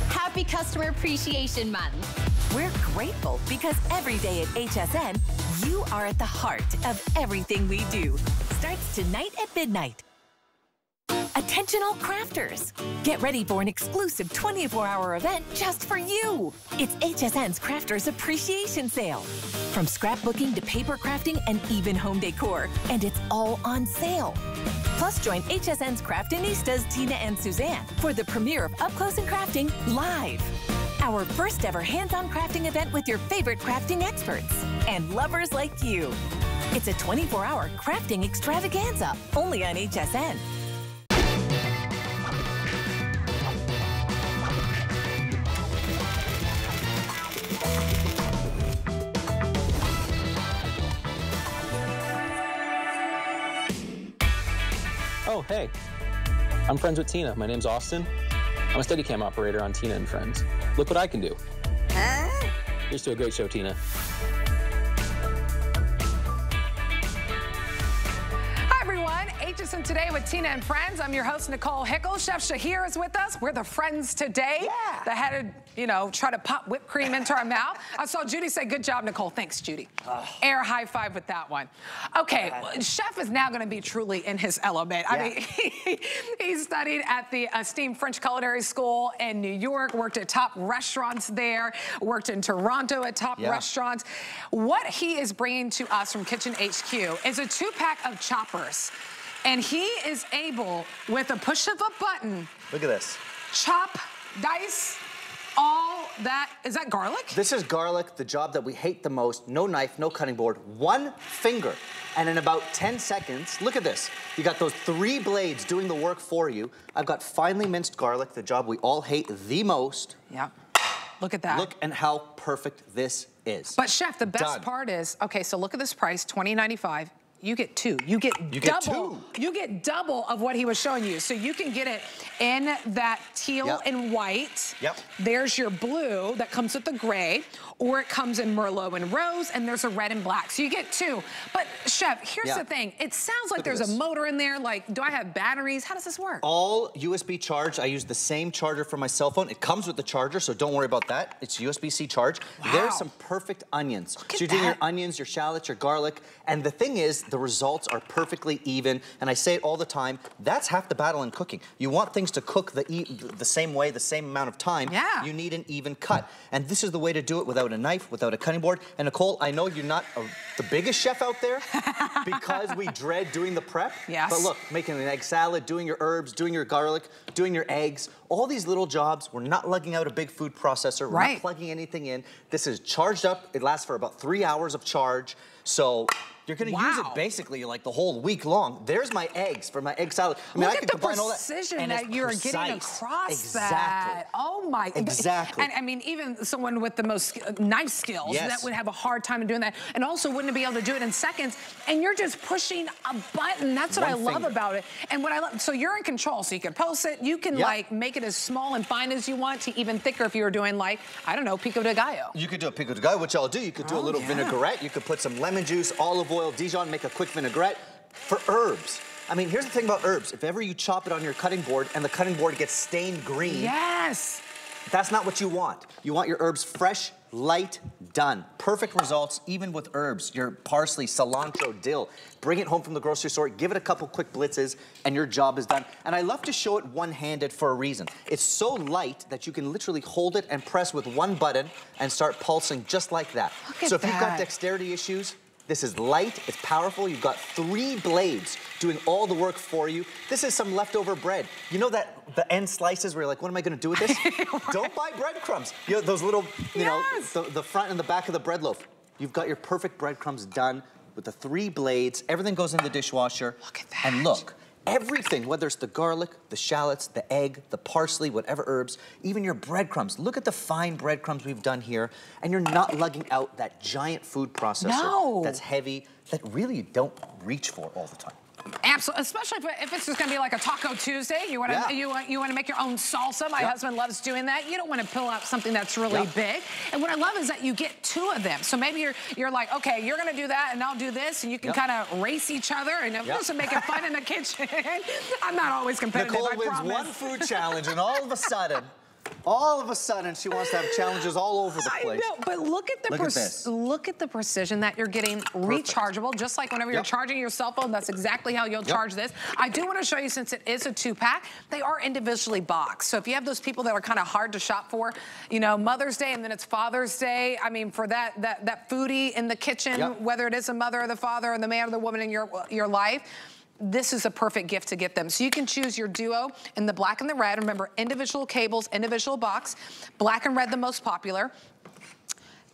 Happy Customer Appreciation Month. We're grateful because every day at HSN, you are at the heart of everything we do. Starts tonight at midnight. Attention all crafters. Get ready for an exclusive 24-hour event just for you. It's HSN's Crafters Appreciation Sale. From scrapbooking to paper crafting and even home decor. And it's all on sale. Plus, join HSN's Craftinistas, Tina and Suzanne, for the premiere of Up Close and Crafting live. Our first ever hands-on crafting event with your favorite crafting experts and lovers like you. It's a 24-hour crafting extravaganza only on HSN. Oh, hey. I'm friends with Tina. My name's Austin. I'm a Steadicam operator on Tina and Friends. Look what I can do. Here's to a great show, Tina. Today with Tina and Friends. I'm your host, Nicole Hickl. Chef Shahir is with us. We're the Friends Today Yeah. that had to, you know, try to pop whipped cream into our mouth. I saw Judy say, good job, Nicole. Thanks, Judy. Air high five with that one. Okay, Chef is now going to be truly in his element. I mean, [LAUGHS] he, he studied at the esteemed French Culinary School in New York, worked at top restaurants there, worked in Toronto at top Yeah. restaurants. What he is bringing to us from Kitchen HQ is a two-pack of choppers. And he is able, with a push of a button, Look at this. chop, dice, all that. Is that garlic? This is garlic, the job that we hate the most. No knife, no cutting board, one finger. And in about 10 seconds, look at this. You got those three blades doing the work for you. I've got finely minced garlic, the job we all hate the most. Yeah. Look at that. Look and how perfect this is. But chef, the best Done. part is, okay, so look at this price, $20.95. you get two. You get You get double. You get double of what he was showing you. So you can get it in that teal Yep. and white. Yep. There's your blue that comes with the gray, or it comes in Merlot and rose, and there's a red and black. So you get two. But Chef, here's Yeah. the thing. It sounds like Look there's a motor in there. Like, do I have batteries? How does this work? All USB charged. I use the same charger for my cell phone. It comes with the charger, so don't worry about that. It's USB-C charge. Wow. There's some perfect onions. so you're doing your onions, your shallots, your garlic, and the thing is, the results are perfectly even. And I say it all the time. That's half the battle in cooking. You want things to cook the e the same way, the same amount of time. Yeah. You need an even cut, and this is the way to do it without a knife, without a cutting board. And Nicole, I know you're not a, the biggest chef out there [LAUGHS] because we dread doing the prep. Yes. But look, making an egg salad, doing your herbs, doing your garlic, doing your eggs, all these little jobs. We're not lugging out a big food processor. We're Right. not plugging anything in. This is charged up. It lasts for about three hours of charge. So you're gonna use it basically like the whole week long. There's my eggs for my egg salad. I mean, Look I at could the combine all that. precision it's that you're getting across exactly. that. Oh my! Exactly. And I mean, even someone with the most knife skills Yes. that would have a hard time doing that, and also wouldn't be able to do it in seconds. And you're just pushing a button. That's what One I love finger. about it. And what I love, so you're in control. So you can pulse it. You can Yep. like make it as small and fine as you want to even thicker if you were doing like I don't know pico de gallo. You could do a pico de gallo, which I'll do. You could do a Oh, little yeah. vinaigrette. You could put some lemon juice, olive oil, Dijon, make a quick vinaigrette. For herbs, I mean, here's the thing about herbs. If ever you chop it on your cutting board and the cutting board gets stained green, Yes. that's not what you want. You want your herbs fresh, light, done. Perfect results, even with herbs. Your parsley, cilantro, dill. Bring it home from the grocery store, give it a couple quick blitzes, and your job is done. And I love to show it one-handed for a reason. It's so light that you can literally hold it and press with one button and start pulsing just like that. So if you've got dexterity issues, this is light, it's powerful. You've got three blades doing all the work for you. This is some leftover bread. You know that the end slices where you're like, what am I gonna do with this? [LAUGHS] Don't buy breadcrumbs. You know, those little, you Yes. know, the, the front and the back of the bread loaf. You've got your perfect breadcrumbs done with the three blades. Everything goes in the dishwasher. Look at that. And look, everything, whether it's the garlic, the shallots, the egg, the parsley, whatever herbs, even your breadcrumbs. Look at the fine breadcrumbs we've done here. And you're not lugging out that giant food processor No. that's heavy, that really you don't reach for all the time. Absolutely, especially if, it's just gonna be like a Taco Tuesday. You wanna Yeah. you want you wanna make your own salsa. My Yep. husband loves doing that. You don't want to pull out something that's really Yep. big. And what I love is that you get two of them. So maybe you're you're like, okay, you're gonna do that, and I'll do this, and you can Yep. kind of race each other, and Yep. just make it fun in the kitchen. [LAUGHS] I'm not always competitive. Nicole I wins promise. one food challenge, and all of a sudden, [LAUGHS] all of a sudden, she wants to have challenges all over the place. I place. know, but look at the Look at look at the precision that you're getting rechargeable, just like whenever you're charging your cell phone, that's exactly how you'll Yep. charge this. I do want to show you, since it is a two-pack, they are individually boxed. So if you have those people that are kind of hard to shop for, you know, Mother's Day and then it's Father's Day, I mean, for that that that foodie in the kitchen, Yep. whether it is the mother or the father or the man or the woman in your your life, this is a perfect gift to get them. So you can choose your duo in the black and the red. Remember, individual cables, individual box. Black and red, the most popular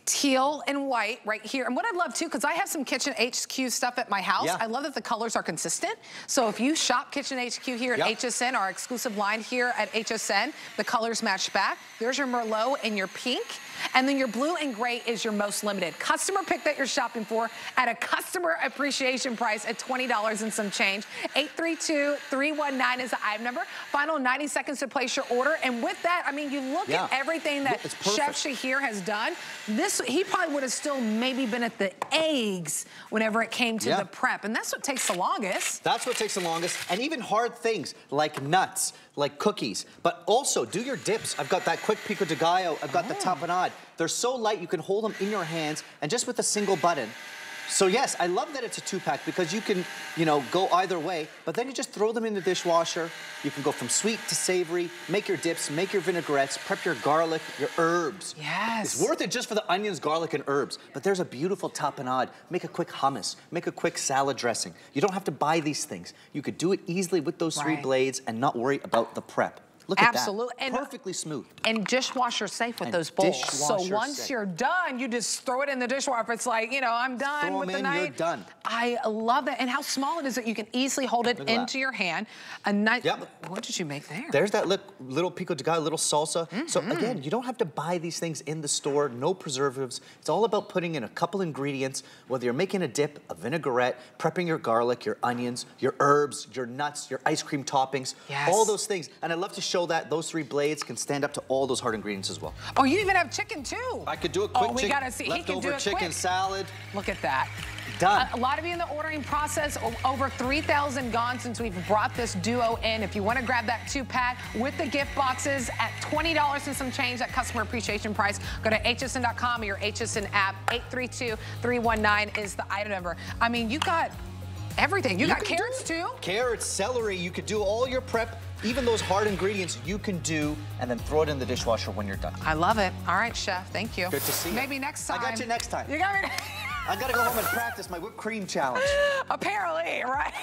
teal and white right here. And what I love too, because I have some Kitchen HQ stuff at my house, Yeah. I love that the colors are consistent. So if you shop Kitchen HQ here at Yep. HSN, our exclusive line here at HSN, the colors match back. There's your Merlot and your pink. And then your blue and gray is your most limited. Customer pick that you're shopping for at a customer appreciation price at $20 and some change. 832-319 is the item number. Final 90 seconds to place your order. And with that, I mean, you look Yeah. at everything that Chef Shahir has done. This, he probably would have still maybe been at the eggs whenever it came to Yeah. the prep. And that's what takes the longest. That's what takes the longest. And even hard things like nuts, like cookies. But also do your dips. I've got that quick pico de gallo. I've got the oh. tapenade. They're so light you can hold them in your hands and just with a single button. So yes, I love that it's a two-pack because you can, you know, go either way, but then you just throw them in the dishwasher. You can go from sweet to savory, make your dips, make your vinaigrettes, prep your garlic, your herbs. Yes. It's worth it just for the onions, garlic, and herbs. But there's a beautiful tapenade. Make a quick hummus. Make a quick salad dressing. You don't have to buy these things. You could do it easily with those three Right. blades and not worry about the prep. Look at Absolutely. that. Perfectly smooth. And dishwasher safe with And those bowls. So once safe. you're done, you just throw it in the dishwasher. It's like, you know, I'm done Throw with the in, you're done. I love that. And how small it is that you can easily hold it into that. your hand. A nice, Yep. what did you make there? There's that li- little pico de gallo, little salsa. So Mm-hmm. again, you don't have to buy these things in the store, no preservatives. It's all about putting in a couple ingredients, whether you're making a dip, a vinaigrette, prepping your garlic, your onions, your herbs, your nuts, your ice cream toppings, Yes. all those things. And I'd love to show that those three blades can stand up to all those hard ingredients as well. Oh, you even have chicken too. I could do a Oh, quick we chicken, gotta see. He can leftover do it chicken quick. salad. Look at that. Done. A, a lot of you in the ordering process, over 3,000 gone since we've brought this duo in. If you want to grab that two pack with the gift boxes at $20 and some change, that customer appreciation price, go to hsn.com or your HSN app. 832-319 is the item number. I mean, you got everything. You, got carrots too? Carrots, celery, you could do all your prep, even those hard ingredients you can do, and then throw it in the dishwasher when you're done. I love it. All right, chef. Thank you. Good to see you. Maybe next time. I got you next time. You got me. [LAUGHS] I gotta go home and practice my whipped cream challenge. [GASPS] Apparently, right?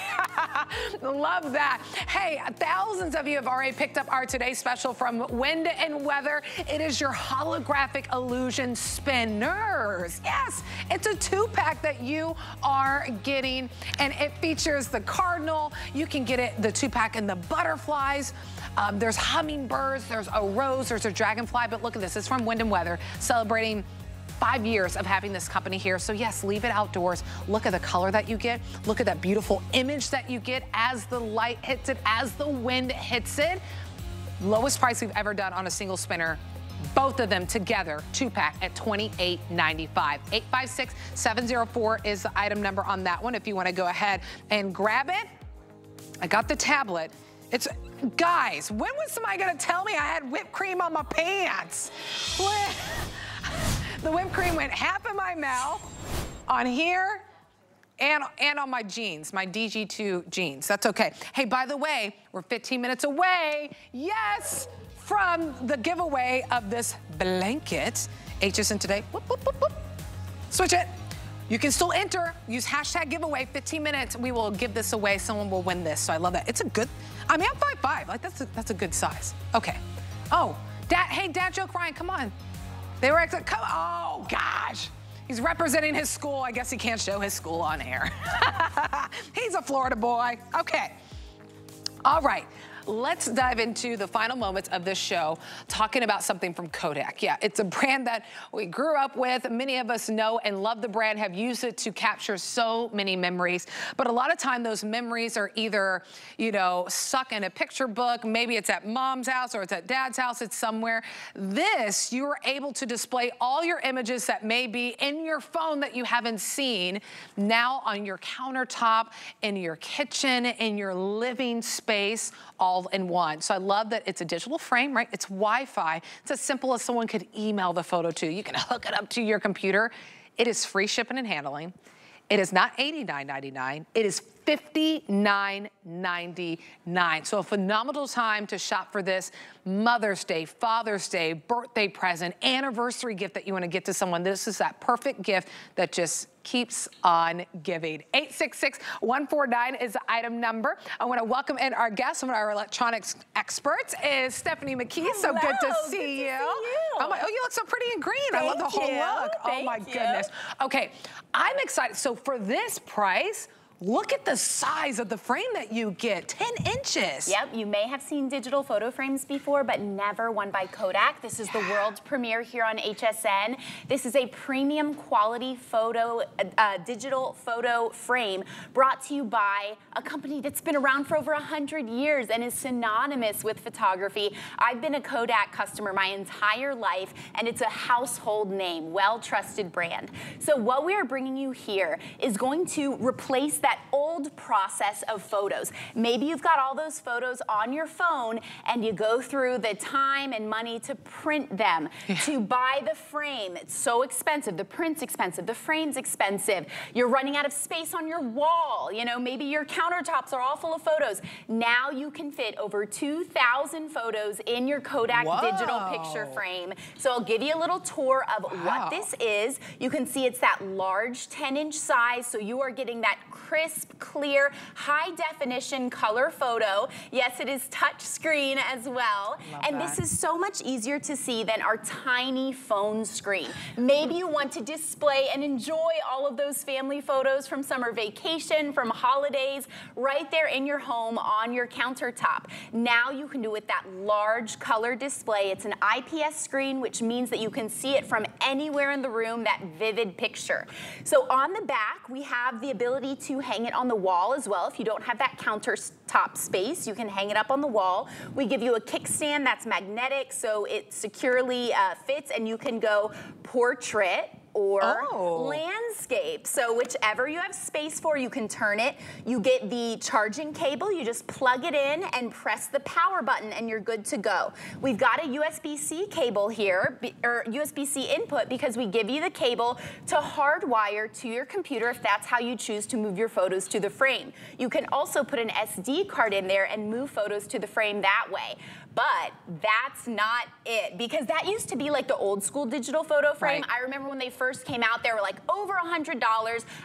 [LAUGHS] Love that. Hey, thousands of you have already picked up our today special from Wind and Weather. It is your holographic illusion spinners. Yes, it's a two pack that you are getting, and it features the cardinal. You can get it, the two pack and the butterflies. Um, there's hummingbirds, there's a rose, there's a dragonfly, but look at this. It's from Wind and Weather, celebrating five years of having this company here. So yes, leave it outdoors. Look at the color that you get. Look at that beautiful image that you get as the light hits it, as the wind hits it. Lowest price we've ever done on a single spinner. Both of them together, two pack at $28.95. 856-704 is the item number on that one if you want to go ahead and grab it. I got the tablet. It's, guys, when was somebody gonna tell me I had whipped cream on my pants? Went half in my mouth, on here, and, and on my jeans, my DG2 jeans. That's okay. Hey, by the way, we're 15 minutes away, yes, from the giveaway of this blanket. HSN Today, whoop, whoop, whoop. Switch it. You can still enter. Use hashtag giveaway. 15 minutes. We will give this away. Someone will win this. So I love that. It's a good. I mean, I'm five five. Like that's a, that's a good size. Okay. Oh, dad. Hey, dad joke, Ryan. Come on. They were acting. Come. Oh gosh. He's representing his school. I guess he can't show his school on air. [LAUGHS] He's a Florida boy. Okay. All right. Let's dive into the final moments of this show talking about something from Kodak. Yeah, it's a brand that we grew up with. Many of us know and love the brand, have used it to capture so many memories. But a lot of time those memories are either, you know, stuck in a picture book, maybe it's at mom's house or it's at dad's house, it's somewhere. This, you are able to display all your images that may be in your phone that you haven't seen now on your countertop, in your kitchen, in your living space, all in one. So I love that it's a digital frame, right? It's Wi-Fi. It's as simple as someone could email the photo to. You can [LAUGHS] hook it up to your computer. It is free shipping and handling. It is not $89.99. It is $59.99. So a phenomenal time to shop for this Mother's Day, Father's Day, birthday present, anniversary gift that you want to get to someone. This is that perfect gift that just keeps on giving. 866-149 is the item number. I want to welcome in our guest, one of our electronics experts is Stephanie McKee. so good to see good to you. see you. Oh, my, oh, you look so pretty in green. I love the Thank whole you. look. oh my you. goodness. Okay, I'm excited. So for this price, look at the size of the frame that you get, 10 inches. Yep, you may have seen digital photo frames before, but never one by Kodak. This is the world's premiere here on HSN. This is a premium quality photo, uh, digital photo frame brought to you by a company that's been around for over 100 years and is synonymous with photography. I've been a Kodak customer my entire life, and it's a household name, well-trusted brand. So what we are bringing you here is going to replace that old process of photos. Maybe you've got all those photos on your phone and you go through the time and money to print them, to buy the frame. It's so expensive. The print's expensive. The frame's expensive. You're running out of space on your wall. You know, maybe your countertops are all full of photos. Now you can fit over 2,000 photos in your Kodak digital picture frame. So I'll give you a little tour of Wow. what this is. You can see it's that large 10 inch size. So you are getting that crisp crisp, clear, high definition color photo. Yes, it is touch screen as well. Love and that. this is so much easier to see than our tiny phone screen. Maybe you want to display and enjoy all of those family photos from summer vacation, from holidays, right there in your home on your countertop. Now you can do it that large color display. It's an IPS screen, which means that you can see it from anywhere in the room, that vivid picture. So on the back, we have the ability to hang it on the wall as well. If you don't have that countertop space, you can hang it up on the wall. We give you a kickstand that's magnetic, so it securely uh, fits, and you can go portrait, or Oh. landscape. So whichever you have space for, you can turn it. You get the charging cable, you just plug it in and press the power button and you're good to go. We've got a USB-C cable here, or USB-C input because we give you the cable to hardwire to your computer if that's how you choose to move your photos to the frame. You can also put an SD card in there and move photos to the frame that way. But that's not it because that used to be like the old school digital photo frame. Right. I remember when they first came out, they were like over a $100.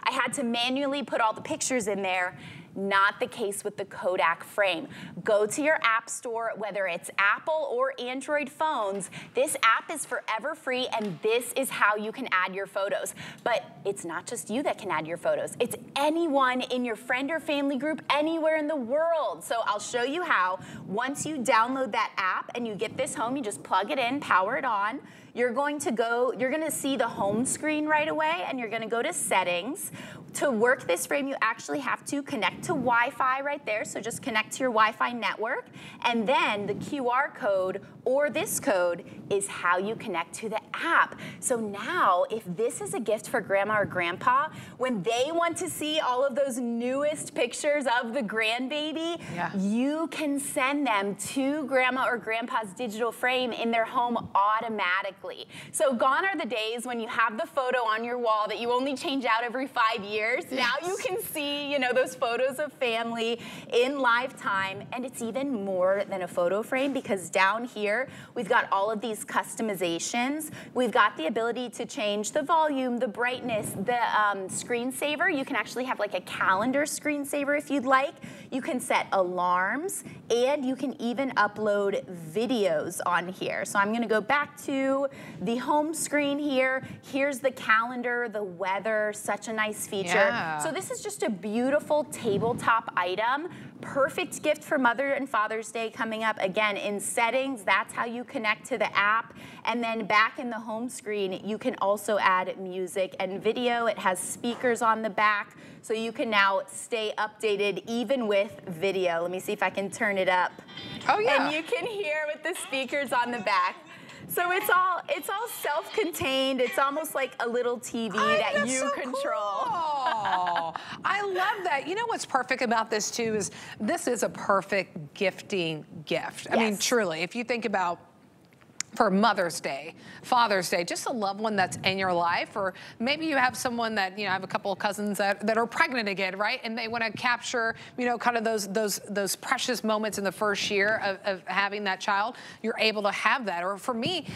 I had to manually put all the pictures in there. Not the case with the Kodak frame. Go to your app store, whether it's Apple or Android phones. This app is forever free, and this is how you can add your photos. But it's not just you that can add your photos, it's anyone in your friend or family group anywhere in the world. So I'll show you how. Once you download that app and you get this home, you just plug it in, power it on. You're going to go, you're gonna see the home screen right away and you're gonna go to settings. To work this frame, you actually have to connect to Wi-Fi right there. So just connect to your Wi-Fi network. And then the QR code or this code is how you connect to the app. So now, if this is a gift for grandma or grandpa, when they want to see all of those newest pictures of the grandbaby, Yeah. you can send them to grandma or grandpa's digital frame in their home automatically. So gone are the days when you have the photo on your wall that you only change out every five years. Now you can see, you know, those photos of family in live time. And it's even more than a photo frame because down here, we've got all of these customizations. We've got the ability to change the volume, the brightness, the um, screensaver. You can actually have like a calendar screensaver if you'd like. You can set alarms and you can even upload videos on here. So I'm gonna go back to the home screen here. Here's the calendar, the weather, such a nice feature. Yeah. So this is just a beautiful tabletop item. Perfect gift for Mother and Father's Day coming up. Again, in settings, that's how you connect to the app. And then back in the home screen, you can also add music and video. It has speakers on the back, so you can now stay updated even with video. Let me see if I can turn it up. Oh, yeah. And you can hear with the speakers on the back. So it's all it's all self-contained. It's almost like a little TV Ay, that you so control. cool. I love that. You know what's perfect about this too is this is a perfect gifting gift. I mean, truly, if you think about for Mother's Day, Father's Day, just a loved one that's in your life, or maybe you have someone that, you know, I have a couple of cousins that, that are pregnant again, right? And they want to capture, you know, kind of those those those precious moments in the first year of, of having that child. You're able to have that. Or for me,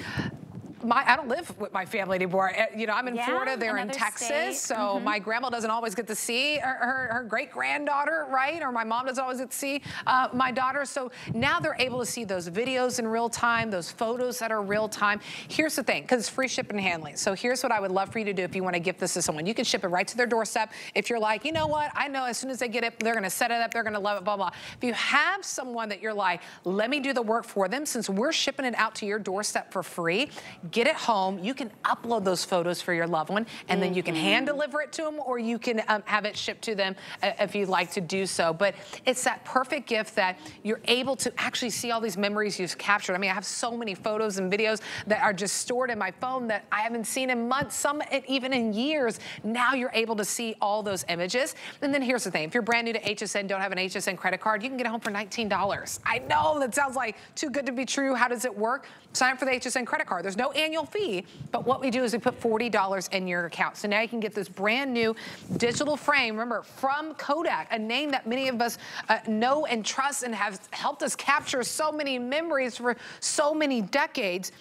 my, I don't live with my family anymore. Uh, You know, I'm in Yeah, Florida, they're in Texas, state. so Mhm. my grandma doesn't always get to see her, her, her great granddaughter, right? Or my mom doesn't always get to see uh, my daughter. So now they're able to see those videos in real time, those photos that are real time. Here's the thing, because it's free shipping and handling. So here's what I would love for you to do if you want to gift this to someone. You can ship it right to their doorstep. If you're like, you know what, I know as soon as they get it, they're going to set it up, they're going to love it, blah, blah. If you have someone that you're like, let me do the work for them, since we're shipping it out to your doorstep for free, get it home. You can upload those photos for your loved one, and then you can hand deliver it to them, or you can um, have it shipped to them uh, if you'd like to do so. But it's that perfect gift that you're able to actually see all these memories you've captured. I mean, I have so many photos and videos that are just stored in my phone that I haven't seen in months, some even in years. Now you're able to see all those images. And then here's the thing, if you're brand new to HSN, don't have an HSN credit card, you can get it home for $19. I know that sounds like too good to be true. How does it work? Sign up for the HSN credit card. There's no annual fee, but what we do is we put $40 in your account. So now you can get this brand new digital frame, remember, from Kodak, a name that many of us uh, know and trust and have helped us capture so many memories for so many decades.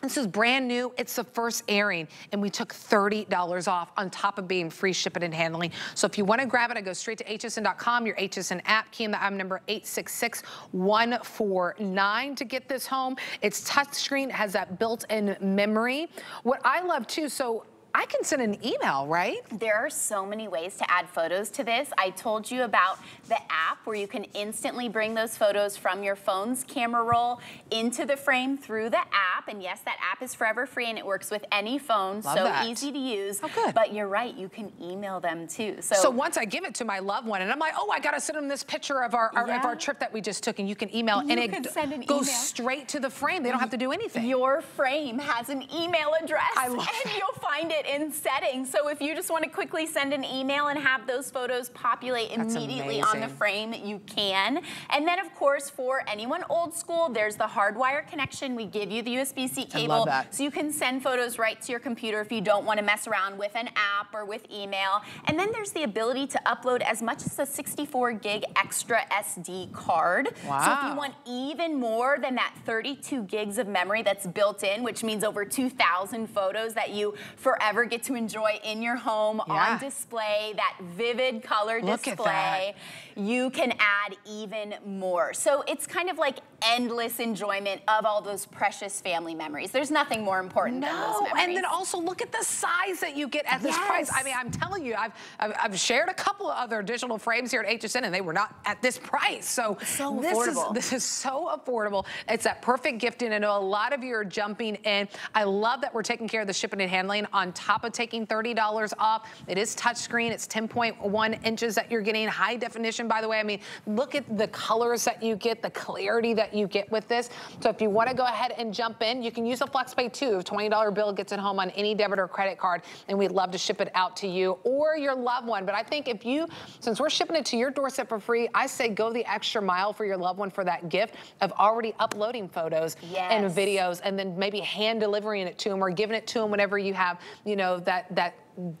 This is brand new. It's the first airing, and we took $30 off on top of being free shipping and handling. So if you want to grab it, I go straight to hsn.com, your HSN app, key in the item number 866149 to get this home. It's touchscreen, has that built-in memory. What I love too, so I can send an email, right? There are so many ways to add photos to this. I told you about the app where you can instantly bring those photos from your phone's camera roll into the frame through the app. And yes, that app is forever free and it works with any phone. Love so that. easy to use. Oh, good. But you're right, you can email them too. So, So once I give it to my loved one and I'm like, oh, I gotta send them this picture of our, our- of our trip that we just took and you can email You and it can send an goes email. straight to the frame. They don't have to do anything. Your frame has an email address I love and you'll find it in settings. So if you just want to quickly send an email and have those photos populate That's immediately on the frame, you can. And then of course, for anyone old school, there's the hardwire connection. We give you the USB-C cable. So you can send photos right to your computer if you don't want to mess around with an app or with email. And then there's the ability to upload as much as a 64 gig extra SD card. So if you want even more than that 32 gigs of memory that's built in, which means over 2,000 photos that you forever get to enjoy in your home Yeah. on display, that vivid color Look display, you can add even more. So it's kind of like endless enjoyment of all those precious family memories. There's nothing more important than those No, memories. and then also look at the size that you get at this price. I mean, I'm telling you, I've, I've I've shared a couple of other digital frames here at HSN, and they were not at this price. So, So this affordable. is this is so affordable. It's that perfect gifting. I know a lot of you are jumping in. I love that we're taking care of the shipping and handling on top of taking $30 off. It is touchscreen. It's 10.1 inches that you're getting. High definition, by the way. I mean, look at the colors that you get, the clarity that you get with this. So if you want to go ahead and jump in, you can use the FlexPay too. If $20 bill gets it home on any debit or credit card, and we'd love to ship it out to you or your loved one. But I think if you, since we're shipping it to your doorstep for free, I say go the extra mile for your loved one for that gift of already uploading photos and videos and then maybe hand delivering it to them or giving it to them whenever you have, you know, that, that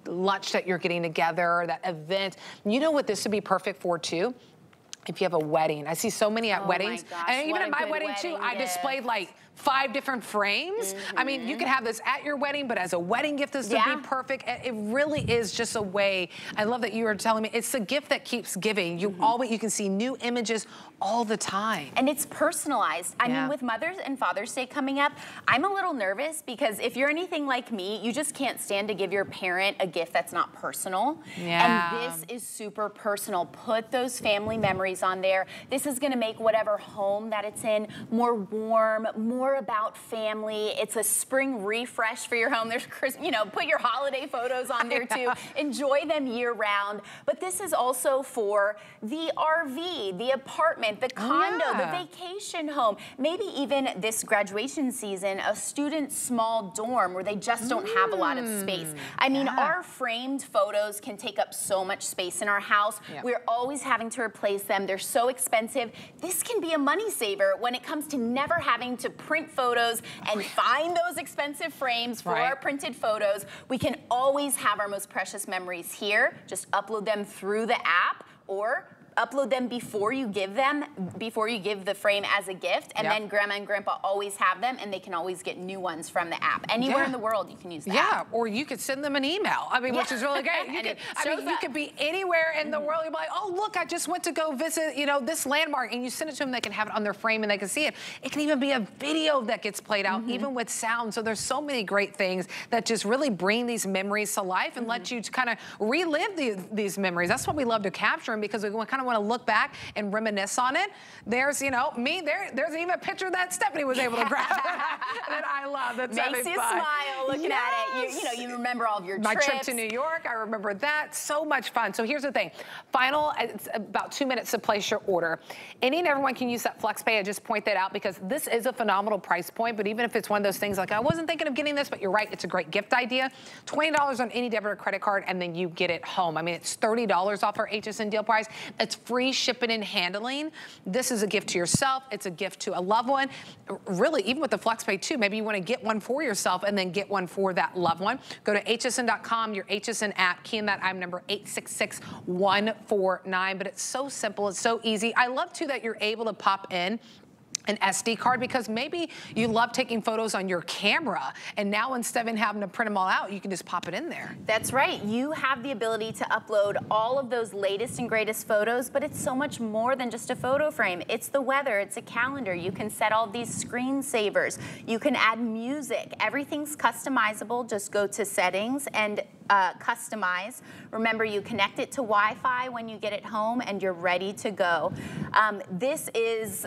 lunch that you're getting together or that event. You know what this would be perfect for too? If you have a wedding. I see so many at Oh weddings. gosh, and even at my good wedding too, wedding I displayed like five different frames. I mean, you could mm-hmm. have this at your wedding, but as a wedding gift, this would be perfect. It really is just a way. I love that you were telling me it's a gift that keeps giving. You mm-hmm. always you can see new images all the time. And it's personalized. I Yeah. mean, with Mother's and Father's Day coming up, I'm a little nervous because if you're anything like me, you just can't stand to give your parent a gift that's not personal. Yeah. And this is super personal. Put those family memories on there. This is gonna make whatever home that it's in more warm, more about family. It's a spring refresh for your home. There's Christmas, you know, put your holiday photos on there too. [LAUGHS] Enjoy them year round. But this is also for the RV, the apartment, the oh, condo, Oh, yeah. the vacation home, maybe even this graduation season, a student small dorm where they just don't have a lot of space. Mm, I mean, yeah. our framed photos can take up so much space in our house. Yeah. We're always having to replace them. They're so expensive. This can be a money saver when it comes to never having to print photos and find those expensive frames for Right. our printed photos. We can always have our most precious memories here. Just upload them through the app or upload them before you give them, before you give the frame as a gift, and Yep. then grandma and grandpa always have them, and they can always get new ones from the app. Anywhere Yeah. in the world, you can use the Yeah, app. or you could send them an email. I mean, which is really great. You [LAUGHS] could, I mean, shows you could be anywhere in the world. You'd be like, oh, look, I just went to go visit, you know, this landmark, and you send it to them. They can have it on their frame and they can see it. It can even be a video that gets played out, Mm-hmm. even with sound. So there's so many great things that just really bring these memories to life and Mm-hmm. let you kind of relive these, these memories. That's what we love to capture them because we kind of want to look back and reminisce on it. There's, you know, me. There, there's even a picture that Stephanie was able to grab [LAUGHS] that I love. That's Makes you fun. smile looking at it. You, you know, you remember all of your My trips. trip to New York, I remember that. So much fun. So here's the thing. Final, it's about two minutes to place your order. Any and everyone can use that FlexPay. I just point that out because this is a phenomenal price point. But even if it's one of those things like, I wasn't thinking of getting this, but you're right, it's a great gift idea. $20 on any debit or credit card, and then you get it home. I mean, it's $30 off our HSN deal price. It's free shipping and handling. This is a gift to yourself. It's a gift to a loved one. Really, even with the FlexPay too, maybe you want to get one for yourself and then get one for that loved one. Go to hsn.com, your HSN app, key in that item number 866149. But it's so simple, it's so easy. I love too that you're able to pop in an SD card because maybe you love taking photos on your camera and now instead of having to print them all out, you can just pop it in there. That's right. You have the ability to upload all of those latest and greatest photos, but it's so much more than just a photo frame. It's the weather, it's a calendar. You can set all these screensavers. You can add music. Everything's customizable. Just go to settings and uh, customize. Remember, you connect it to Wi-Fi when you get it home and you're ready to go. Um, this is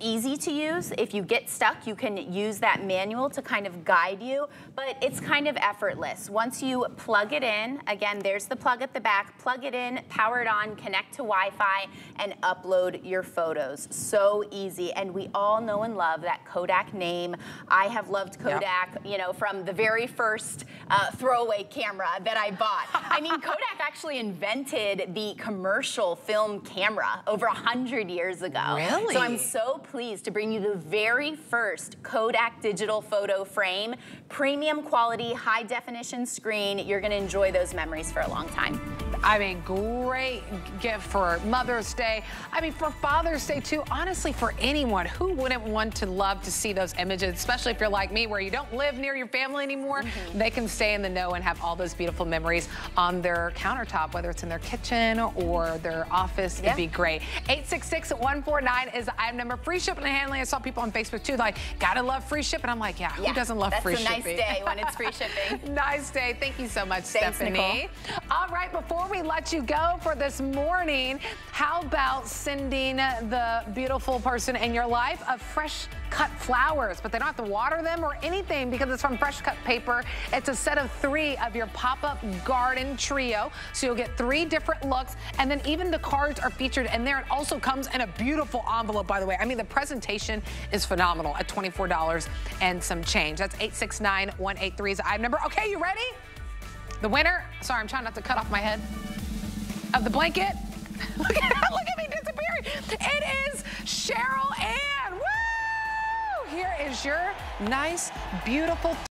easy to use. If you get stuck, you can use that manual to kind of guide you, but it's kind of effortless. Once you plug it in, again, there's the plug at the back, plug it in, power it on, connect to Wi-Fi, and upload your photos. So easy, and we all know and love that Kodak name. I have loved Kodak, yep. you know, from the very first uh, throwaway camera that I bought. [LAUGHS] I mean, Kodak actually invented the commercial film camera over a hundred years ago. Really? So I'm so pleased to bring you the very first Kodak digital photo frame, premium quality, high definition screen. You're gonna enjoy those memories for a long time. I mean, great gift for Mother's Day. I mean, for Father's Day too. Honestly, for anyone, who wouldn't want to love to see those images, especially if you're like me, where you don't live near your family anymore. Mm -hmm. They can stay in the know and have all those beautiful memories on their countertop, whether it's in their kitchen or their office. Yep. It'd be great. 866-149 is the item number. Free shipping and handling. I saw people on Facebook too, like, gotta love free shipping. I'm like, yeah, yeah who doesn't love free shipping? That's a nice day when it's free [LAUGHS] shipping. nice day. Thank you so much, Thanks, Stephanie. Nicole. All right, before we let you go for this morning, how about sending the beautiful person in your life a fresh cut flowers, but they don't have to water them or anything because it's from Fresh Cut Paper. It's a set of three of your pop-up garden trio. So you'll get three different looks. And then even the cards are featured in there. It also comes in a beautiful envelope, by the way. I mean, the presentation is phenomenal at $24 and some change. That's 869-183 is item number. Okay, you ready? The winner, sorry, I'm trying not to cut off my head, of the blanket. [LAUGHS] look, at, look at me disappearing. It is Cheryl Ann. Woo! Here is your nice, beautiful